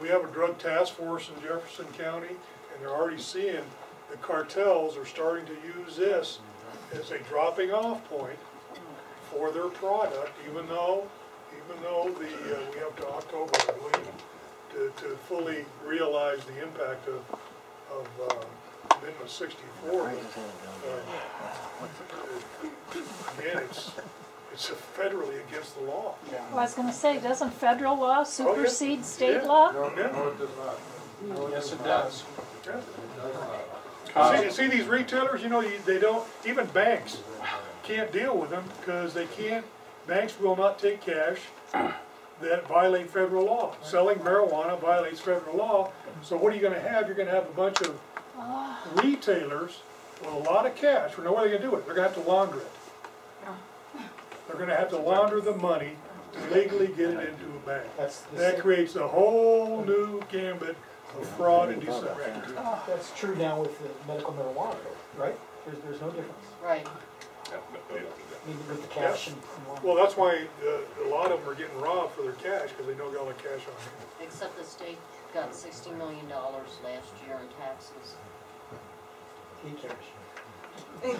We have a drug task force in Jefferson County, and they're already seeing the cartels are starting to use this as a dropping off point for their product, even though, even though the, uh, we have to October, I believe, to, to fully realize the impact of, of, uh, Amendment sixty-four. Uh, Again, it's, it's federally against the law. Well, I was gonna say, doesn't federal law Oh, supersede state Yeah. law? No, No, it does not. Yes, it does. See, see these retailers, you know, you, they don't, even banks can't deal with them because they can't, banks will not take cash that violate federal law. Selling marijuana violates federal law, so what are you gonna have? You're gonna have a bunch of retailers with a lot of cash, we know where they're gonna do it, they're gonna have to launder it. They're gonna have to launder the money to legally get it into a bank. That's That same- creates a whole new gambit of fraud and deception. That's true now with the medical marijuana, right? There's, there's no difference. Right. I mean, with the cash and. and Well, that's why uh, a lot of them are getting robbed for their cash, because they know they got all the cash on hand. Except the state got sixty million dollars last year in taxes. E-cash. <laughs> I've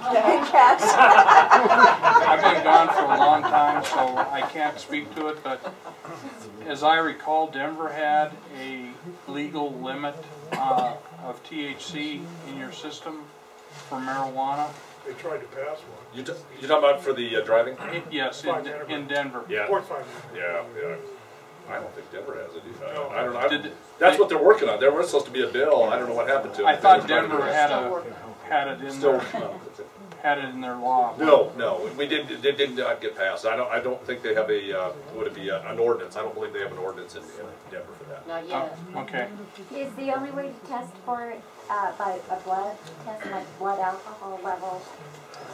been gone for a long time, so I can't speak to it, but as I recall, Denver had a legal limit uh, of THC in your system for marijuana. They tried to pass one. You, t- you talking about for the uh, driving? It- Yes, in, in Denver. Yeah. Point five Yeah, yeah. I don't think Denver has it. No. I don't know. I- Did- That's what they're working on. There was supposed to be a bill. I don't know what happened to it. I thought were trying to do Denver had a, had it in Still, their, no. Had it in their law. No, no, we did, it did not get passed. I don't, I don't think they have a, uh, would it be a- an ordinance? I don't believe they have an ordinance in, in Denver for that. Not Oh, yet. Okay. Is the only way to test for it uh, by a blood test, like blood alcohol level,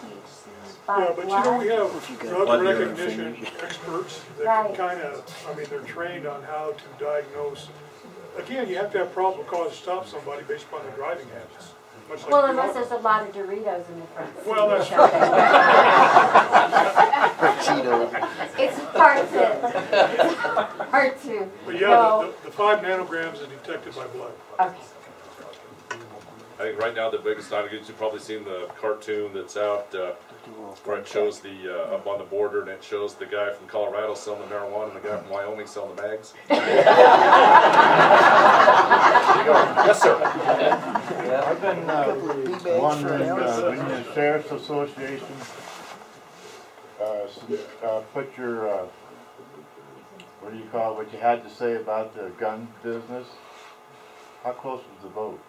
THC by Yeah, but you know, we blood? have drug Blood urine recognition experts that Right. kind of, I mean, they're trained on how to diagnose. Again, you have to have probable cause to stop somebody based upon their driving habits, much like. Well, you unless are. there's a lot of Doritos in the front seat. Well, that's <laughs> It's hard to, hard to But yeah, know. the, the- the five nanograms is detected by blood. Okay. I think right now the biggest item, you've probably seen the cartoon that's out, uh, where it shows the, uh, up on the border and it shows the guy from Colorado selling the marijuana and the guy from Wyoming selling the mags. <laughs> Yes, sir. I've been uh, wondering, uh, when the sheriff's association, uh, uh, put your, uh, what do you call it, what you had to say about the gun business, how close was the vote?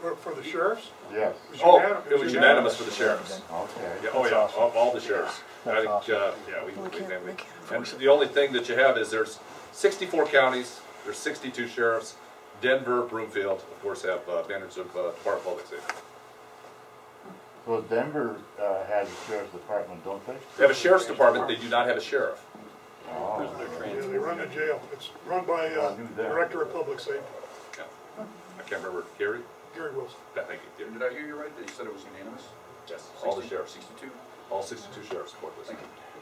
For, for the sheriffs? Yes. Oh, unanim- it was unanimous for the sheriffs. Okay. Yeah, oh yeah, all, all the sheriffs. I think, uh, yeah, we, we, can- we, and the only thing that you have is there's sixty-four counties, there's sixty-two sheriffs. Denver, Broomfield, of course, have uh, advantage of, uh, Department of Public Safety. Well, Denver, uh, has a sheriff's department, don't they? They have a sheriff's department, they do not have a sheriff. Oh. Yeah, they run the jail. It's run by, uh, Director of Public Safety, Yeah. I can't remember, Gary? Gary Wilson. Yeah, Thank you, Gary. Did I hear you right, that you said it was unanimous? Yes, all the sheriffs, Sixty-two? all sixty-two sheriffs support this.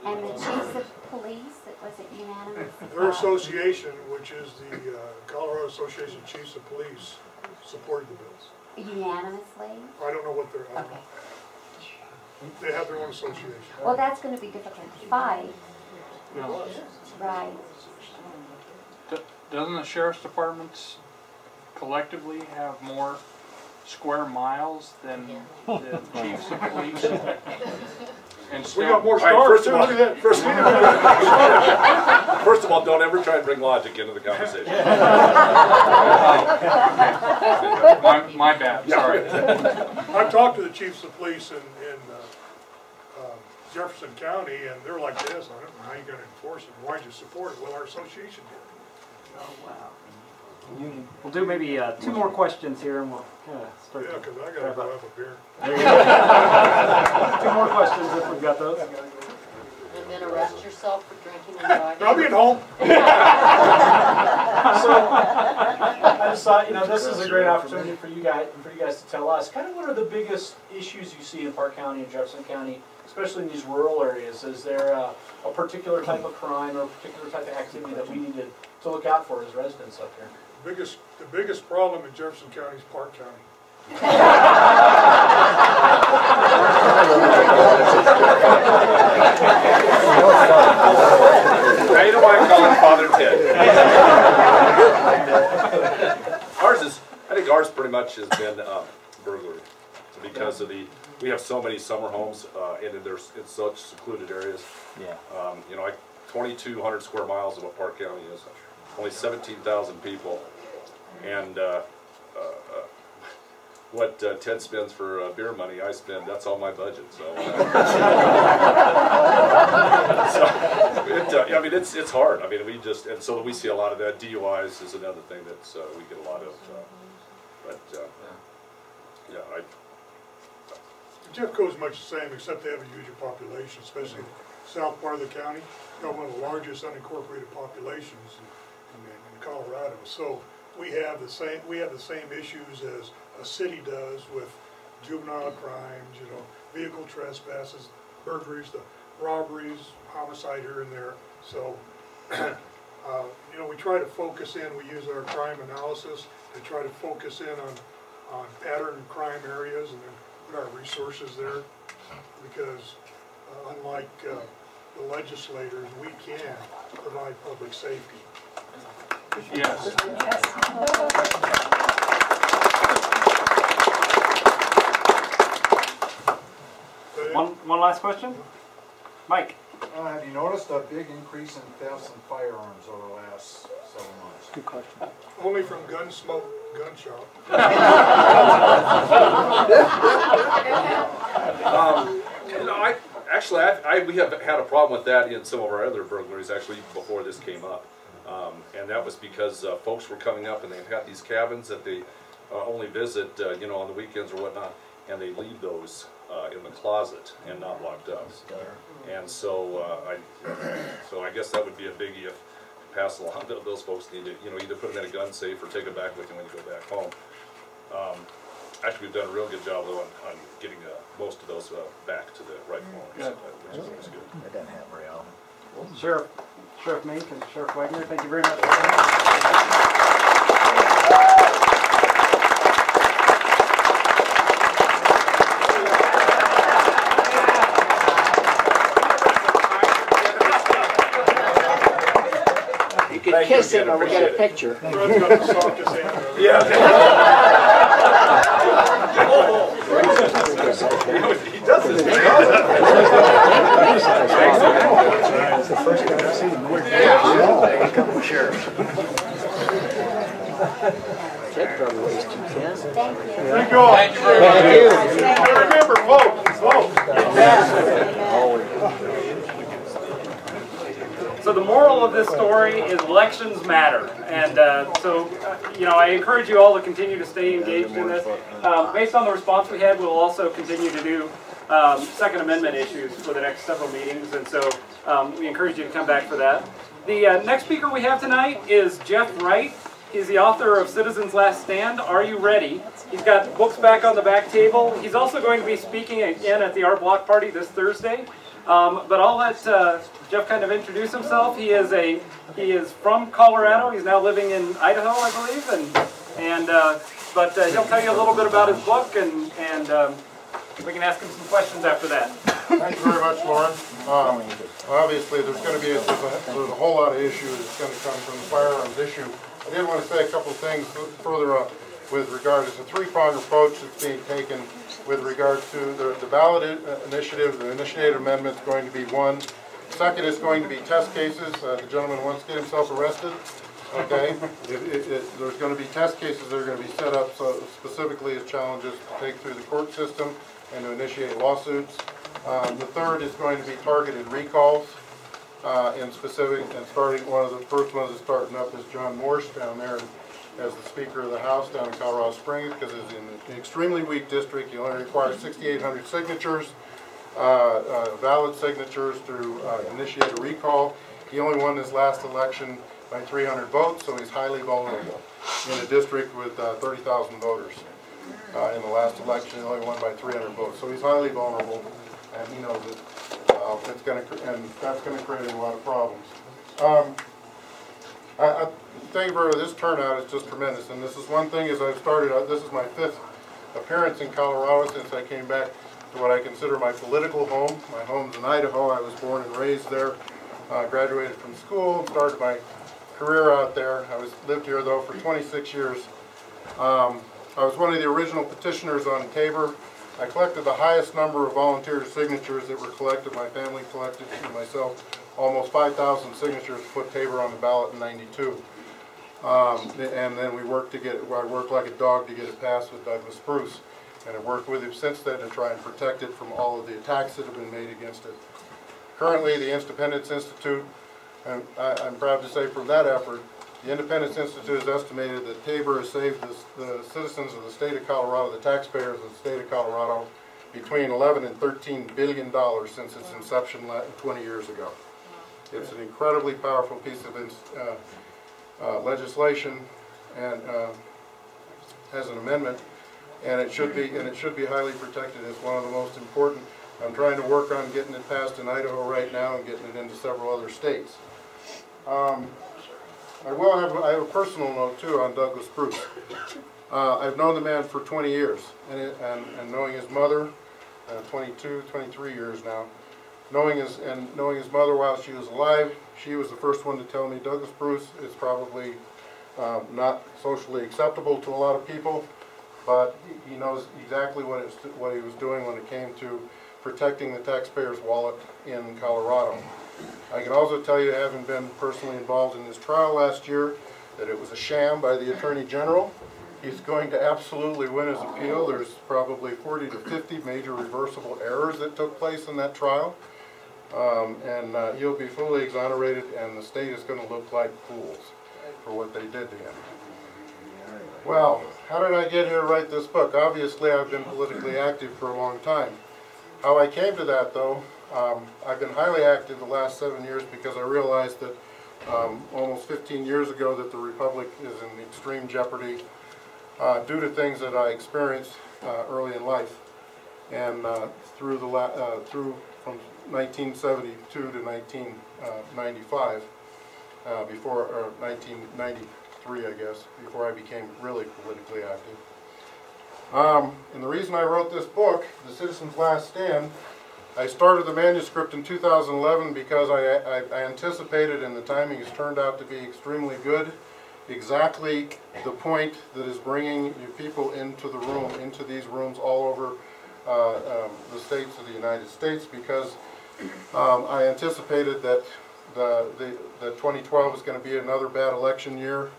And the chiefs of police, was it unanimous? Their association, which is the uh, Colorado Association of Chiefs of Police, supported the bills. Unanimously? I don't know what they're, I don't Okay. know. They have their own association. Well, that's gonna be difficult to fight, No. right? Do- Doesn't the sheriff's departments collectively have more square miles than the chiefs of police? <laughs> And We got more All right, stars first too, of all- look at that. First, <laughs> first of all, don't ever try and bring logic into the conversation. <laughs> My, my bad, sorry. <laughs> I've talked to the chiefs of police in, in uh, um, Jefferson County, and they're like this, I don't know how you're gonna enforce it, why'd you support it? Well, our association did. Oh, wow. We'll do maybe uh, two more questions here and we'll kind of start. Yeah, to 'cause I gotta wrap go up. have a beer. There you go. <laughs> Two more questions if we've got those. And then arrest yourself for drinking and driving. I'll be at home. <laughs> So, I just thought, you know, this is a great opportunity for you guys, for you guys to tell us, kind of what are the biggest issues you see in Park County and Jefferson County, especially in these rural areas? Is there a, a particular type of crime or a particular type of activity that we need to, to look out for as residents up here? Biggest, the biggest problem in Jefferson County is Park County. Now you know why I call him Father Ted. Ours is, I think ours pretty much has been um, burglary, because of the, we have so many summer homes, uh, and in there's, in such secluded areas. Yeah. Um, you know, like twenty-two hundred square miles of what Park County is, only seventeen thousand people. And, uh, uh, uh, what uh, Ted spends for uh, beer money, I spend, that's all my budget, so. <laughs> So, it, uh, I mean, it's, it's hard, I mean, we just, and so we see a lot of that, DUIs is another thing that uh, we get a lot of, uh, but, uh, yeah, I, Jeffco's much the same, except they have a huger population, especially in the south part of the county. Got one of the largest unincorporated populations Colorado. So we have the same, we have the same issues as a city does with juvenile crimes, you know, vehicle trespasses, burglaries, the robberies, homicide here and there. So, <clears throat> uh, you know, we try to focus in, we use our crime analysis to try to focus in on, on pattern crime areas and then put our resources there. Because uh, unlike uh, the legislators, we can provide public safety. Yes. One, one last question? Mike? Uh, have you noticed a big increase in thefts and firearms over the last several months? Good question. Only from Gunsmoke Gun Shop. Um, <laughs> you know, I, actually, I, I, we have had a problem with that in some of our other burglaries, actually, before this came up. Um, and that was because, uh, folks were coming up and they've got these cabins that they, uh, only visit, uh, you know, on the weekends or whatnot, and they leave those, uh, in the closet and not locked up. And so, uh, I, so I guess that would be a biggie if, to pass along, that <laughs> those folks need to, you know, either put them in a gun safe or take it back with you when you go back home. Um, Actually, we've done a real good job though on, on getting, uh, most of those, uh, back to the rightful owners, Good. which is always good. That doesn't happen very often. Sheriff, Sheriff Mink and Sheriff Wegener, thank you very much. You can kiss him or we get a picture. Fred's got the softest hand ever. <laughs> <laughs> He does this. It's the first time I've seen him. Yeah. A couple of sheriffs. Ted probably weighs two ten. Thank you. Thank you all. Thank you very much. And remember, vote, vote. So the moral of this story is elections matter, and uh, so uh, you know I encourage you all to continue to stay engaged in this. Uh, based on the response we had, we'll also continue to do um, Second Amendment issues for the next several meetings, and so um, we encourage you to come back for that. The uh, next speaker we have tonight is Jeff Wright. He's the author of Citizens Last Stand. Are you ready? He's got books back on the back table. He's also going to be speaking again at the Art Block Party this Thursday. Um, but I'll let uh, Jeff kind of introduce himself. He is a he is from Colorado. He's now living in Idaho, I believe, and and uh, but uh, he'll tell you a little bit about his book, and and um, we can ask him some questions after that. Thank you very much, Lauren. Um, Obviously, there's going to be, a- there's a whole lot of issues that's going to come from the firearms issue. I did want to say a couple things further up with regard, to the three-pronged approach that's being taken with regard to the the ballot initiative, the initiated amendment is going to be one. Second is going to be test cases. Uh, The gentleman wants to get himself arrested, okay? It- it- it- There's going to be test cases that are going to be set up so specifically as challenges to take through the court system and to initiate lawsuits. Um, The third is going to be targeted recalls uh, in specific, and starting, one of the first ones that's starting up is John Morse down there as the Speaker of the House down in Colorado Springs, because it's in an extremely weak district. You only require 6,800 signatures, uh, uh, valid signatures to uh, initiate a recall. He only won his last election by 300 votes, so he's highly vulnerable in a district with uh, 30,000 voters. Uh, In the last election, he only won by 300 votes, so he's highly vulnerable, and he knows it. Uh, It's gonna, and that's gonna create a lot of problems. Um, I, I thank you for this turnout, it's just tremendous, and this is one thing, as I've started, uh, this is my fifth appearance in Colorado since I came back to what I consider my political home. My home's in Idaho, I was born and raised there, uh, graduated from school, started my career out there. I was, lived here though for 26 years. Um, I was one of the original petitioners on Tabor. I collected the highest number of volunteer signatures that were collected, my family collected, and myself, almost 5,000 signatures to put Tabor on the ballot in 92. Um, and then we worked to get, it- I worked like a dog to get it passed with Douglas Bruce. And I've worked with him since then to try and protect it from all of the attacks that have been made against it. Currently, the Independence Institute, and I, I'm proud to say from that effort, the Independence Institute has estimated that Tabor has saved the, citizens of the state of Colorado, the taxpayers of the state of Colorado, between 11 and 13 billion dollars since its inception 20 years ago. It's an incredibly powerful piece of uh, uh, legislation and uh, has an amendment, and it should be and it should be highly protected. It's one of the most important. I'm trying to work on getting it passed in Idaho right now and getting it into several other states. Um, I will have I have a personal note too on Douglas Bruce. Uh, I've known the man for 20 years, and, it, and, and knowing his mother, uh, 22, 23 years now, knowing his and knowing his mother while she was alive, she was the first one to tell me Douglas Bruce is probably um, not socially acceptable to a lot of people, but he- he knows exactly what what he was doing when it came to protecting the taxpayer's wallet in Colorado. I can also tell you, having been personally involved in this trial last year, that it was a sham by the Attorney General. He's going to absolutely win his appeal. There's probably 40 to 50 major reversible errors that took place in that trial. Um, and uh, he'll be fully exonerated, and the state is going to look like fools for what they did to him. Well, how did I get here to write this book? Obviously, I've been politically active for a long time. How I came to that, though, um, I've been highly active the last seven years because I realized that um, almost 15 years ago that the Republic is in extreme jeopardy uh, due to things that I experienced uh, early in life. And uh, through the uh, through from 1972 to 1995, uh, before or 1993, I guess, before I became really politically active. Um, and the reason I wrote this book, The Citizen's Last Stand, I started the manuscript in 2011 because I, I, I anticipated, and the timing has turned out to be extremely good, exactly the point that is bringing you people into the room, into these rooms all over uh, um, the states of the United States, because um, I anticipated that the, the, the 2012 was going to be another bad election year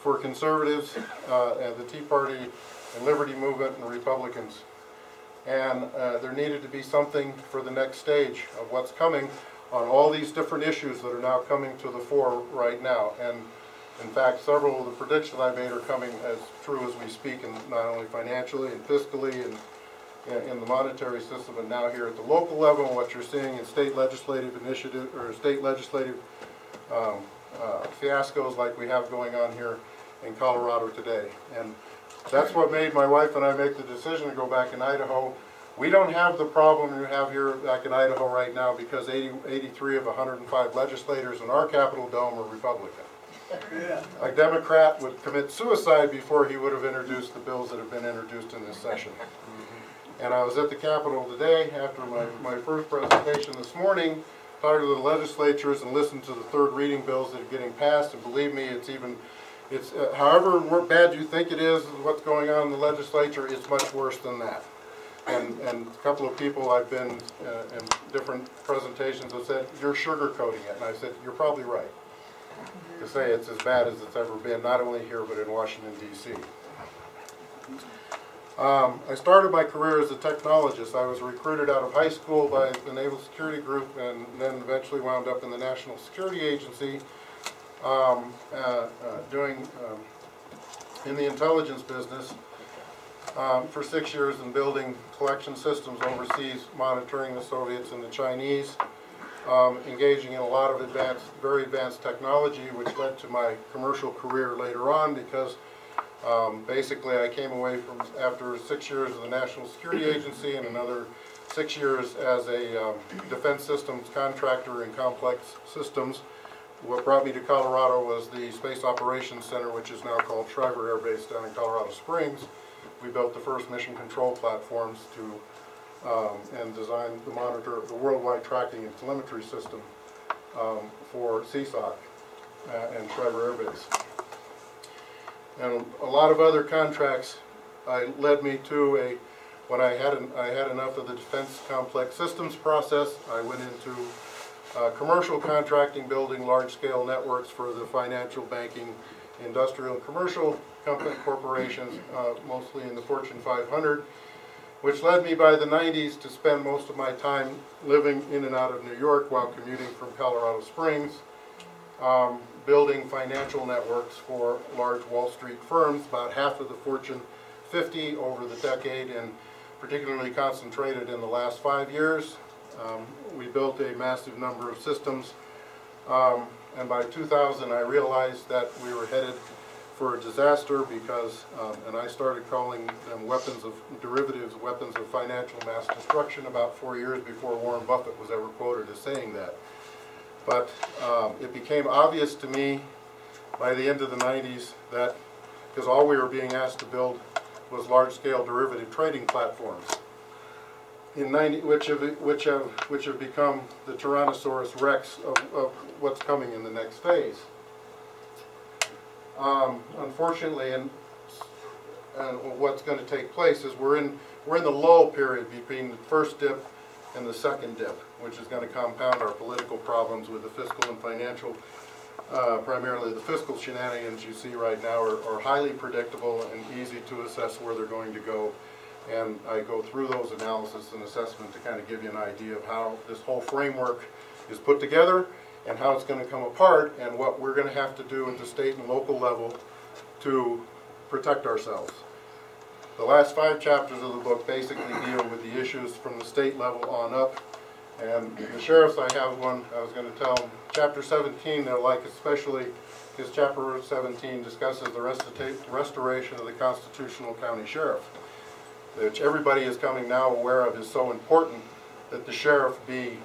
for conservatives uh, and the Tea Party and Liberty Movement and Republicans. And uh, there needed to be something for the next stage of what's coming on all these different issues that are now coming to the fore right now. And in fact, several of the predictions I made are coming as true as we speak, and not only financially and fiscally and in- the monetary system, but now here at the local level, and what you're seeing in state legislative initiative, or state legislative um, uh, fiascos like we have going on here in Colorado today. And that's what made my wife and I make the decision to go back in Idaho. We don't have the problem you have here back in Idaho right now because 80, 83 of 105 legislators in our Capitol Dome are Republican. A Democrat would commit suicide before he would have introduced the bills that have been introduced in this session. Mm-hmm. And I was at the Capitol today after my, my first presentation this morning, talking to the legislatures and listened to the third reading bills that are getting passed. And believe me, it's even, it's, uh, however bad you think it is, what's going on in the legislature, is much worse than that. And, and a couple of people I've been uh, in different presentations have said, you're sugarcoating it. And I said, you're probably right to say it's as bad as it's ever been, not only here, but in Washington DC. Um, I started my career as a technologist. I was recruited out of high school by the Naval Security Group and then eventually wound up in the National Security Agency um, uh, uh, doing um, in the intelligence business um, for six years and building collection systems overseas, monitoring the Soviets and the Chinese, um, engaging in a lot of advanced, very advanced technology, which led to my commercial career later on because um, basically I came away from, after six years of the National Security Agency and another six years as a um, defense systems contractor in complex systems. What brought me to Colorado was the Space Operations Center, which is now called Schriever Air Base down in Colorado Springs. We built the first mission control platforms to um, and designed the monitor, the worldwide tracking and telemetry system um, for CSOC uh, and Schriever Air Base. And a lot of other contracts uh, led me to a, when I had, an, I had enough of the defense complex systems process, I went into uh, commercial contracting, building large-scale networks for the financial banking industrial and commercial company corporations, uh, mostly in the Fortune 500, which led me by the 90s to spend most of my time living in and out of New York while commuting from Colorado Springs, um, building financial networks for large Wall Street firms, about half of the Fortune 50 over the decade, and particularly concentrated in the last five years. Um, we built a massive number of systems, um, and by 2000 I realized that we were headed for a disaster because, um, and I started calling them weapons of, derivatives, weapons of financial mass destruction about four years before Warren Buffett was ever quoted as saying that. But um, it became obvious to me by the end of the 90s that, because all we were being asked to build was large-scale derivative trading platforms, in 90, which have which have which have become the Tyrannosaurus Rex of, of what's coming in the next phase. Um, unfortunately, and and what's going to take place is we're in we're in the lull period between the first dip and the second dip, which is going to compound our political problems with the fiscal and financial. Uh, primarily the fiscal shenanigans you see right now are, are highly predictable and easy to assess where they're going to go. And I go through those analysis and assessment to kind of give you an idea of how this whole framework is put together and how it's going to come apart and what we're going to have to do at the state and local level to protect ourselves. The last five chapters of the book basically deal with the issues from the state level on up. And the sheriffs, I have one, I was going to tell them, chapter 17 they'll like especially because chapter 17 discusses the restoration of the constitutional county sheriff, which everybody is coming now aware of is so important that the sheriff be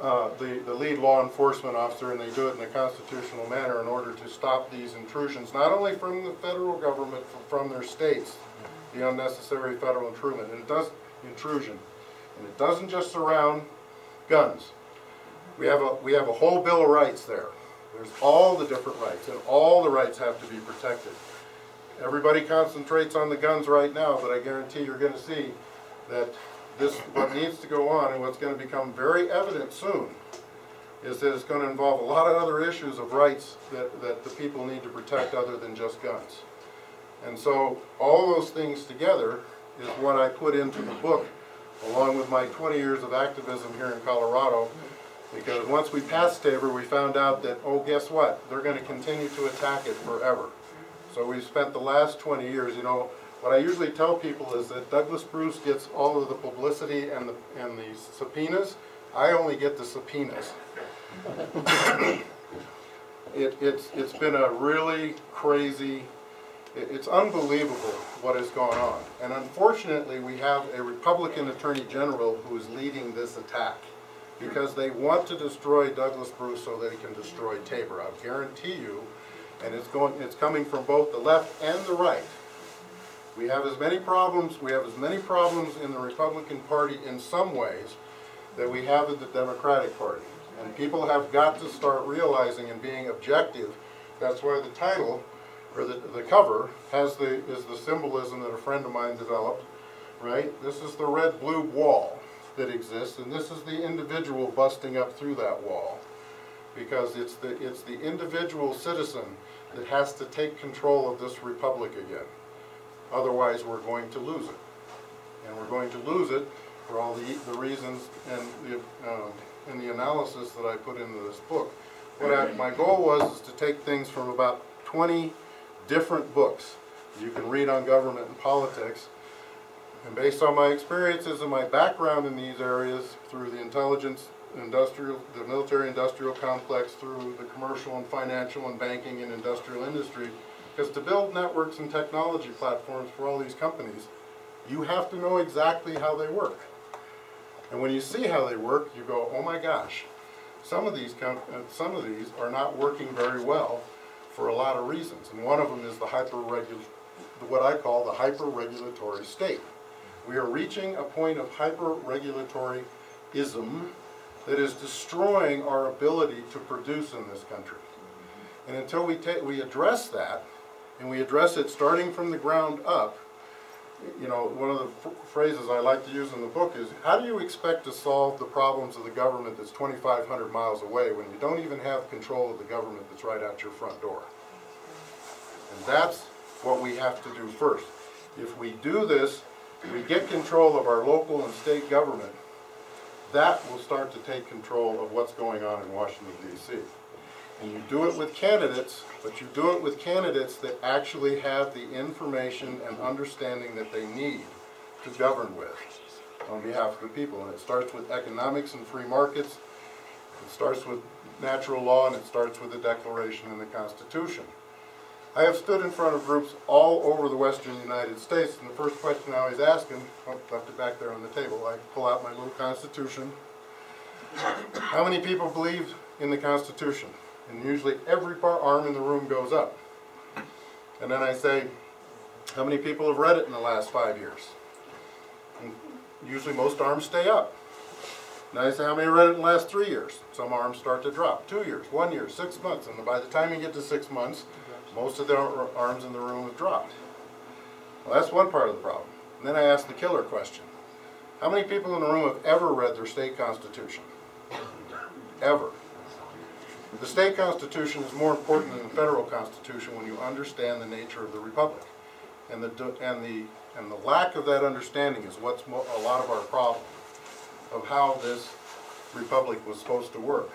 uh, the, the lead law enforcement officer and they do it in a constitutional manner in order to stop these intrusions, not only from the federal government, from their states, the unnecessary federal intrusion. And it does intrusion. And it doesn't just surround guns. We have a we have a whole bill of rights there. There's all the different rights, and all the rights have to be protected. Everybody concentrates on the guns right now, but I guarantee you're going to see that this what needs to go on and what's going to become very evident soon is that it's going to involve a lot of other issues of rights that, that the people need to protect other than just guns. And so all those things together is what I put into the book along with my 20 years of activism here in Colorado because once we passed Tabor we found out that, oh guess what, they're going to continue to attack it forever. So we've spent the last 20 years, you know, what I usually tell people is that Douglas Bruce gets all of the publicity and the, and the subpoenas. I only get the subpoenas. it, it's, it's been a really crazy, it, it's unbelievable what has gone on. And unfortunately, we have a Republican Attorney General who is leading this attack because they want to destroy Douglas Bruce so that he can destroy Tabor. I guarantee you, and it's going, it's coming from both the left and the right. We have as many problems, we have as many problems in the Republican Party in some ways that we have in the Democratic Party. And people have got to start realizing and being objective. That's why the title, or the, the cover, has the, is the symbolism that a friend of mine developed, right? This is the red-blue wall that exists, and this is the individual busting up through that wall. Because it's the, it's the individual citizen that has to take control of this republic again. Otherwise, we're going to lose it. And we're going to lose it for all the, the reasons and the, um, and the analysis that I put into this book. What I, my goal was is to take things from about 20 different books you can read on government and politics. And based on my experiences and my background in these areas through the intelligence industrial, the military industrial complex, through the commercial and financial and banking and industrial industry, because to build networks and technology platforms for all these companies, you have to know exactly how they work. And when you see how they work, you go, oh my gosh, some of these uh, some of these are not working very well for a lot of reasons. And one of them is the hyper what I call the hyper-regulatory state. We are reaching a point of hyper-regulatory-ism that is destroying our ability to produce in this country. And until we, we address that, and we address it starting from the ground up, you know, one of the phrases I like to use in the book is, how do you expect to solve the problems of the government that's 2,500 miles away when you don't even have control of the government that's right out your front door? And that's what we have to do first. If we do this, we get control of our local and state government, that will start to take control of what's going on in Washington DC. And you do it with candidates, but you do it with candidates that actually have the information and understanding that they need to govern with on behalf of the people. And it starts with economics and free markets, it starts with natural law, and it starts with the Declaration and the Constitution. I have stood in front of groups all over the western United States, and the first question I always ask them, oh, left it back there on the table, I pull out my little Constitution. How many people believe in the Constitution? And usually every arm in the room goes up. And then I say, how many people have read it in the last five years? And usually most arms stay up. And I say, how many read it in the last three years? Some arms start to drop. Two years, one year, six months. And by the time you get to six months, most of the arms in the room have dropped. Well, that's one part of the problem. And then I ask the killer question. How many people in the room have ever read their state constitution? Ever. The state constitution is more important than the federal constitution when you understand the nature of the republic. And the, and the, and the lack of that understanding is what's a lot of our problem of how this republic was supposed to work.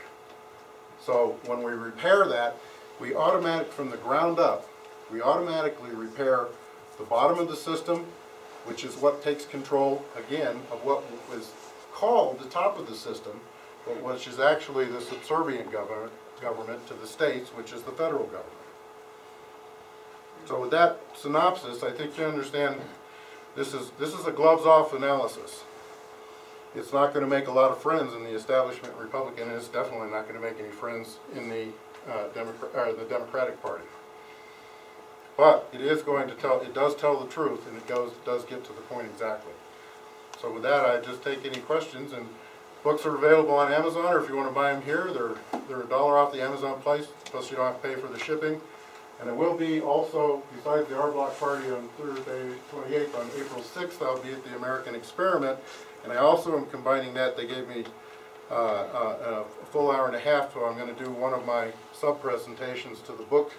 So when we repair that, we automatic, from the ground up, we automatically repair the bottom of the system, which is what takes control, again, of what was called the top of the system, but which is actually the subservient government, government to the states, which is the federal government. So with that synopsis, I think you understand, this is, this is a gloves-off analysis. It's not gonna make a lot of friends in the establishment Republican, and it's definitely not gonna make any friends in the, uh, the Democratic Party. But it is going to tell, it does tell the truth, and it goes, does get to the point exactly. So with that, I just take any questions, and books are available on Amazon, or if you wanna buy them here, they're, they're a dollar off the Amazon place, plus you don't have to pay for the shipping. And it will be also, besides the R Block party on Thursday, twenty-eighth, on April sixth, I'll be at the American Experiment. And I also am combining that, they gave me, uh, uh, a full hour and a half, so I'm gonna do one of my sub-presentations to the book,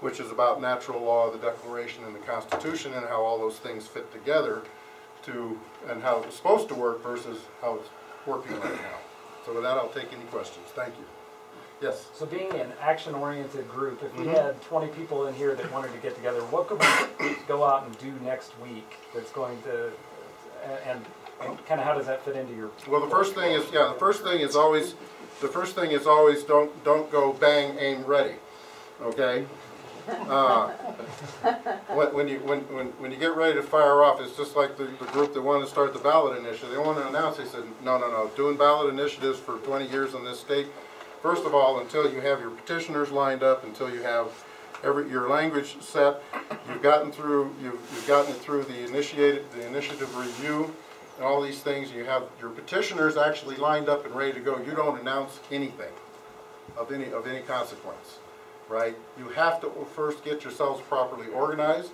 which is about natural law, the Declaration and the Constitution, and how all those things fit together to, and how it's supposed to work versus how it's working right now. So with that, I'll take any questions. Thank you. Yes? So being an action-oriented group, if we Mhm. had twenty people in here that wanted to get together, what could we go out and do next week that's going to, and, and kind of how does that fit into your? Well, the first thing is, yeah, the first thing is always, the first thing is always don't, don't go bang, aim, ready, okay? Uh, When, when you, when, when, when you get ready to fire off, it's just like the, the group that wanted to start the ballot initiative, they want to announce, they said, no, no, no, doing ballot initiatives for twenty years in this state, first of all, until you have your petitioners lined up, until you have every, your language set, you've gotten through, you've, you've gotten it through the initiated, the initiative review, and all these things, you have your petitioners actually lined up and ready to go, you don't announce anything of any, of any consequence, right? You have to first get yourselves properly organized,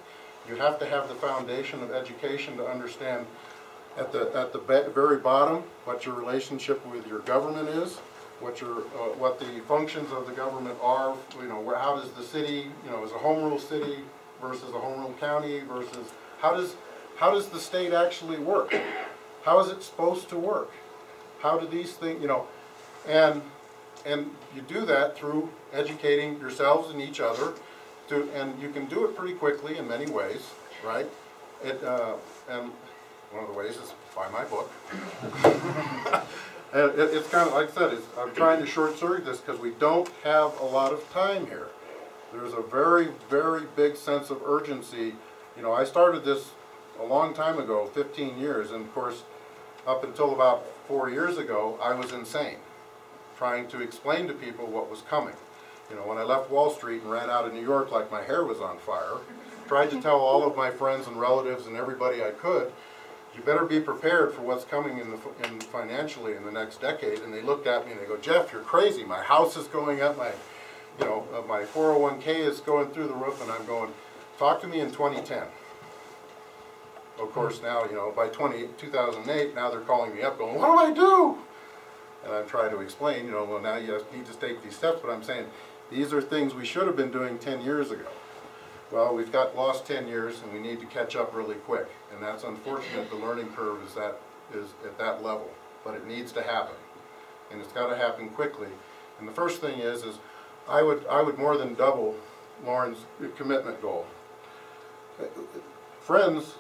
you have to have the foundation of education to understand at the, at the very bottom, what your relationship with your government is, what your, uh, what the functions of the government are, you know, where, how does the city, you know, is a home rule city versus a home rule county versus, how does, how does the state actually work? How is it supposed to work? How do these things, you know, and, and you do that through educating yourselves and each other to, and you can do it pretty quickly in many ways, right? It, uh, and one of the ways is buy my book. <laughs> It, it's kind of, like I said, I'm trying to short circuit this because we don't have a lot of time here. There's a very, very big sense of urgency. You know, I started this a long time ago, fifteen years, and of course, up until about four years ago, I was insane, trying to explain to people what was coming. You know, when I left Wall Street and ran out of New York like my hair was on fire, tried to tell all of my friends and relatives and everybody I could, you better be prepared for what's coming in the, in financially in the next decade. And they looked at me and they go, Jeff, you're crazy. My house is going up. My, you know, uh, my 401k is going through the roof. And I'm going, talk to me in 2010. Of course, now, you know, by 20, 2008, now they're calling me up going, what do I do? And I'm trying to explain, you know, well, now you need to take these steps. But I'm saying, these are things we should have been doing 10 years ago. Well, we've got lost ten years and we need to catch up really quick. And that's unfortunate, the learning curve is that, is at that level, but it needs to happen. And it's gotta happen quickly. And the first thing is, is I would, I would more than double Lauren's commitment goal. Friends,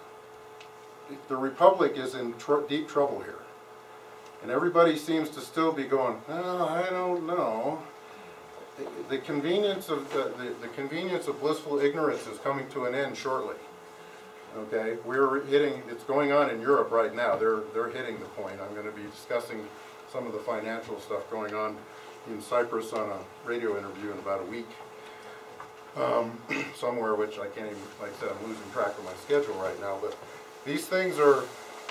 the Republic is in tr- deep trouble here. And everybody seems to still be going, oh, I don't know. The- convenience of, the, the- the convenience of blissful ignorance is coming to an end shortly. Okay, we're hitting, it's going on in Europe right now, they're, they're hitting the point. I'm gonna be discussing some of the financial stuff going on in Cyprus on a radio interview in about a week. Um, <clears throat> somewhere which I can't even, like I said, I'm losing track of my schedule right now, but these things are,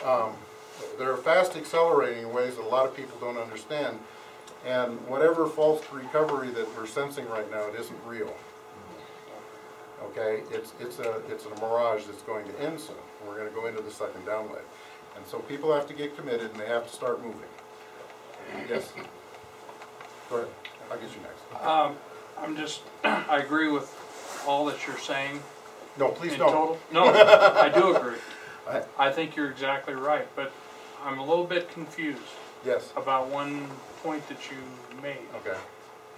um, they're fast accelerating in ways that a lot of people don't understand. And whatever false recovery that we're sensing right now, it isn't real. Okay, it's, it's a, it's a mirage that's going to end soon. We're gonna go into the second downlight. And so people have to get committed and they have to start moving. Yes? Go ahead, I'll get you next. Um, I'm just, <clears throat> I agree with all that you're saying. No, please don't. total. No, <laughs> I do agree. I- I think you're exactly right, but I'm a little bit confused Yes, about one point that you made. okay.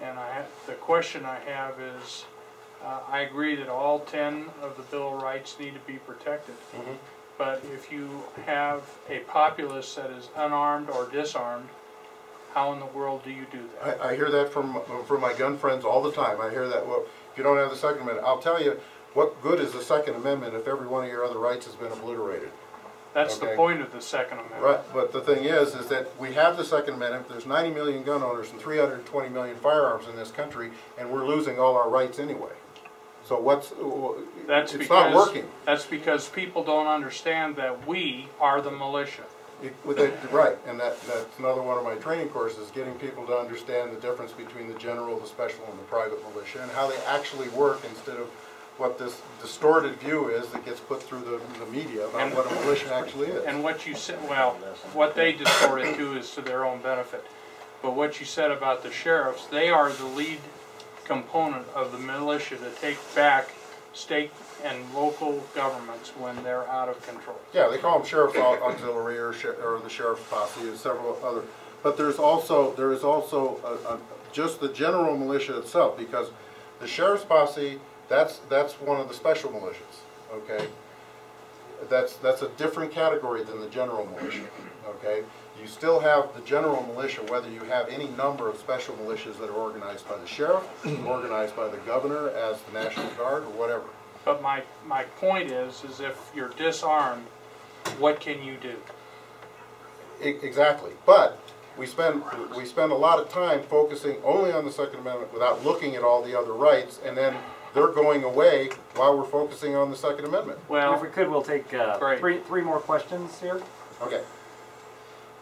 And I, ha- the question I have is, uh, I agree that all ten of the Bill of Rights need to be protected. Mhm. But if you have a populace that is unarmed or disarmed, how in the world do you do that? I, I hear that from, from my gun friends all the time. I hear that, well, if you don't have the Second Amendment, I'll tell you, what good is the Second Amendment if every one of your other rights has been obliterated? That's the point of the Second Amendment. Right, but the thing is, is that we have the Second Amendment, there's ninety million gun owners and three hundred and twenty million firearms in this country, and we're losing all our rights anyway. So what's, That's it's not because- working. That's because people don't understand that we are the militia. It- with it- Right, and that, that's another one of my training courses, getting people to understand the difference between the general, the special, and the private militia, and how they actually work instead of what this distorted view is that gets put through the, the media about And- what a militia actually is. And what you said, well, what they distort it to is to their own benefit. But what you said about the sheriffs, they are the lead component of the militia to take back state and local governments when they're out of control. Yeah, they call them sheriff's au- auxiliary or, or the sheriff's posse and several other. But there's also, there is also a, a, just the general militia itself, because the sheriff's posse, that's, that's one of the special militias, okay? That's, that's a different category than the general militia, okay? You still have the general militia, whether you have any number of special militias that are organized by the sheriff, <clears throat> organized by the governor as the National Guard, or whatever. But my, my point is, is if you're disarmed, what can you do? E- Exactly, but we spend, we spend a lot of time focusing only on the Second Amendment without looking at all the other rights, and then they're going away while we're focusing on the Second Amendment. Well, if we could, we'll take uh, Great. three, three more questions here. Okay.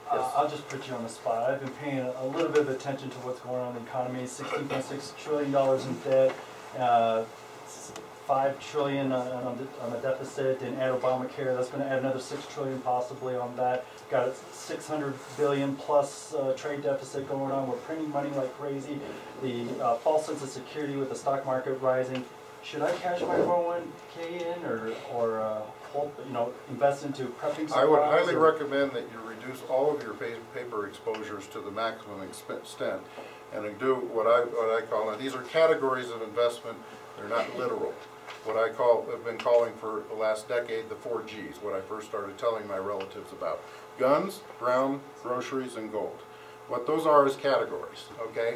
Uh, I'll just put you on the spot. I've been paying a, a little bit of attention to what's going on in the economy. Sixteen point six trillion dollars in debt, uh, s- five trillion on, on, the, on the deficit, and add Obamacare. That's going to add another six trillion possibly on that. Got a six hundred billion plus uh, trade deficit going on. We're printing money like crazy. The uh, false sense of security with the stock market rising. Should I cash my 401k in, or or uh, hold, you know invest into prepping? I would highly or- recommend that you reduce all of your paper exposures to the maximum extent, and do what I, what I call, and these are categories of investment, they're not literal. What I call, have been calling for the last decade, the four Gs, what I first started telling my relatives about. Guns, ground, groceries, and gold. What those are is categories, okay?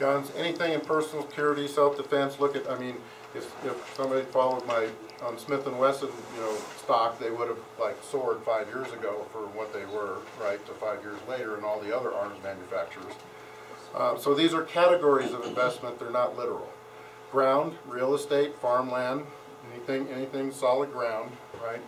Guns, anything in personal security, self-defense, look at, I mean, if, if somebody followed my, on Smith and Wesson, you know, stock, they would have like soared five years ago for what they were, right, to five years later and all the other arms manufacturers. Uh, so these are categories of investment, they're not literal. Ground, real estate, farmland, anything, anything solid ground, right?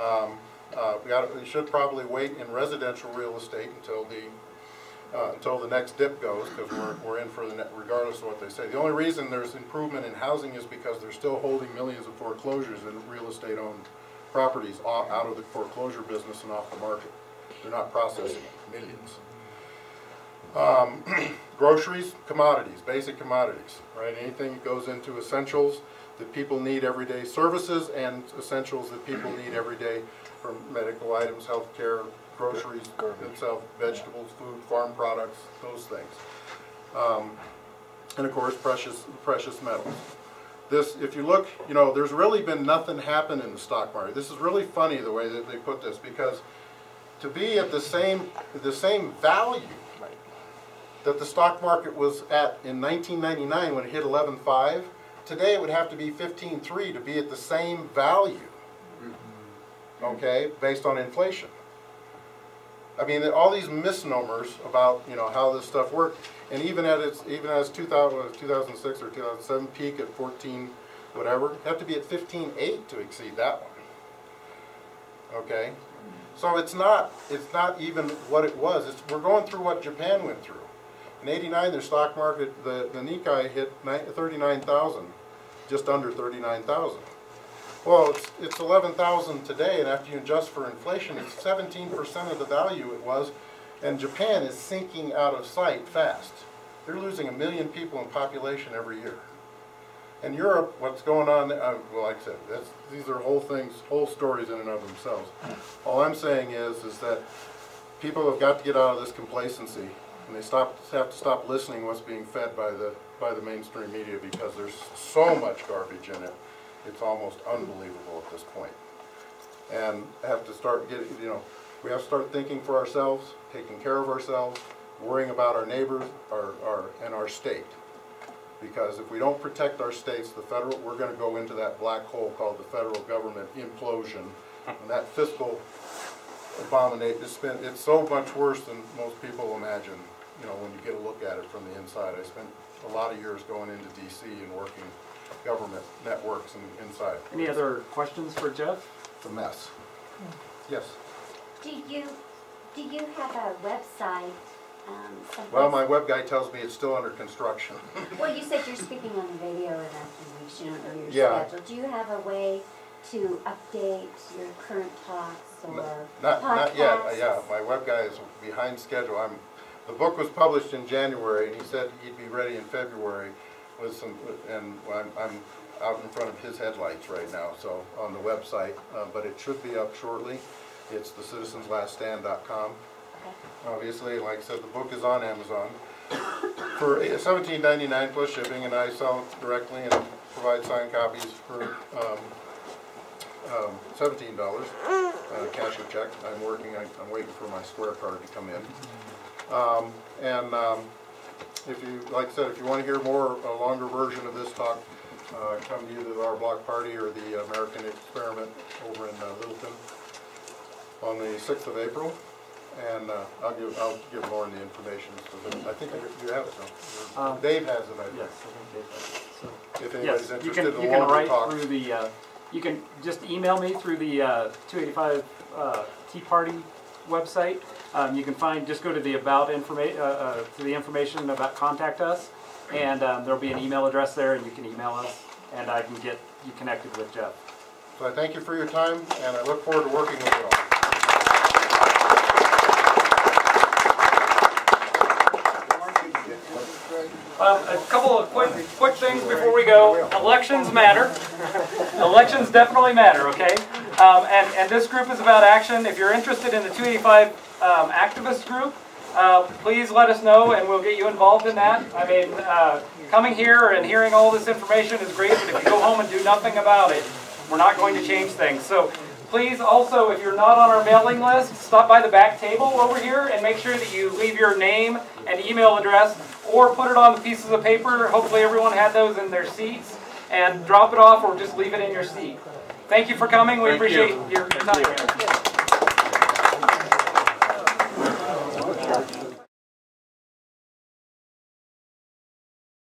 Um, uh, we got, we should probably wait in residential real estate until the, uh, until the next dip goes, because we're, we're in for the, net regardless of what they say. The only reason there's improvement in housing is because they're still holding millions of foreclosures in real estate owned properties o- out of the foreclosure business and off the market. They're not processing millions. Um, <clears throat> groceries, commodities, basic commodities, right? Anything that goes into essentials, that people need everyday services and essentials that people need every day from medical items, healthcare, groceries itself, vegetables, food, farm products, those things. Um, and of course, precious, precious metals. This, if you look, you know, there's really been nothing happen in the stock market. This is really funny the way that they put this because to be at the same, the same value that the stock market was at in 1999 when it hit 11.5, today it would have to be 15.3 to be at the same value, okay, based on inflation. I mean, all these misnomers about, you know, how this stuff worked, and even at its, even as 2000, 2006 or 2007 peak at 14, whatever, have to be at 15.8 to exceed that one. Okay? So it's not, it's not even what it was. It's, we're going through what Japan went through. In 89, their stock market, the, the Nikkei hit 39,000, just under 39,000. Well, it's, it's 11,000 today, and after you adjust for inflation, it's 17% of the value it was, and Japan is sinking out of sight fast. They're losing a million people in population every year. And Europe, what's going on, uh, well, like I said, these are whole things, whole stories in and of themselves. All I'm saying is, is that people have got to get out of this complacency, and they stop, have to stop listening what's being fed by the, by the mainstream media because there's so much garbage in it. It's almost unbelievable at this point. And have to start getting, you know, we have to start thinking for ourselves, taking care of ourselves, worrying about our neighbors, our, our, and our state. Because if we don't protect our states, the federal, we're gonna go into that black hole called the federal government implosion. And that fiscal abomination, it's been, it's so much worse than most people imagine, you know, when you get a look at it from the inside. I spent a lot of years going into DC and working government networks and inside. Any other questions for Jeff? It's a mess. Yes. Do you, do you have a website, um, someplace? Well, my web guy tells me it's still under construction. <laughs> Well, you said you're speaking on the radio in a few weeks, you don't know your Yeah. schedule. Do you have a way to update your current talks or Not, not yet, Uh, yeah, my web guy is behind schedule. I'm, the book was published in January, and he said he'd be ready in February with some, and I'm, I'm out in front of his headlights right now, so, on the website, uh, but it should be up shortly. It's thecitizenslaststand.com. Obviously, like I said, the book is on Amazon for $17.99 plus shipping, and I sell it directly and provide signed copies for, um, um, seventeen dollars, uh, cash or check. I'm working, I- I'm waiting for my Square card to come in. Um, and, um, if you, like I said, if you wanna hear more, a longer version of this talk, uh, come to either our block party or the American Experiment over in uh, Littleton on the sixth of April. And, uh, I'll give, I'll give Lauren the information, so I think you you have it, though. Um, Dave has it, I think. Yes, I think Dave has it. So, If anybody's yes, you interested can, in you can write talk. through the, uh, you can just email me through the uh, 285 uh, Tea Party website. Um, You can find, just go to the about information, uh, uh, to the information about contact us, and um, there'll be an email address there, and you can email us, and I can get you connected with Jeff. So I thank you for your time, and I look forward to working with you all. Um, a couple of quick, quick things before we go. Elections matter. Elections definitely matter, okay? Um, and, and this group is about action. If you're interested in the 285 um, activist group, uh, please let us know and we'll get you involved in that. I mean, uh, coming here and hearing all this information is great, but if you go home and do nothing about it, we're not going to change things. So please also, if you're not on our mailing list, stop by the back table over here and make sure that you leave your name and email address or put it on the pieces of paper. Hopefully everyone had those in their seats and drop it off or just leave it in your seat. Thank you for coming. We Thank you. appreciate your time.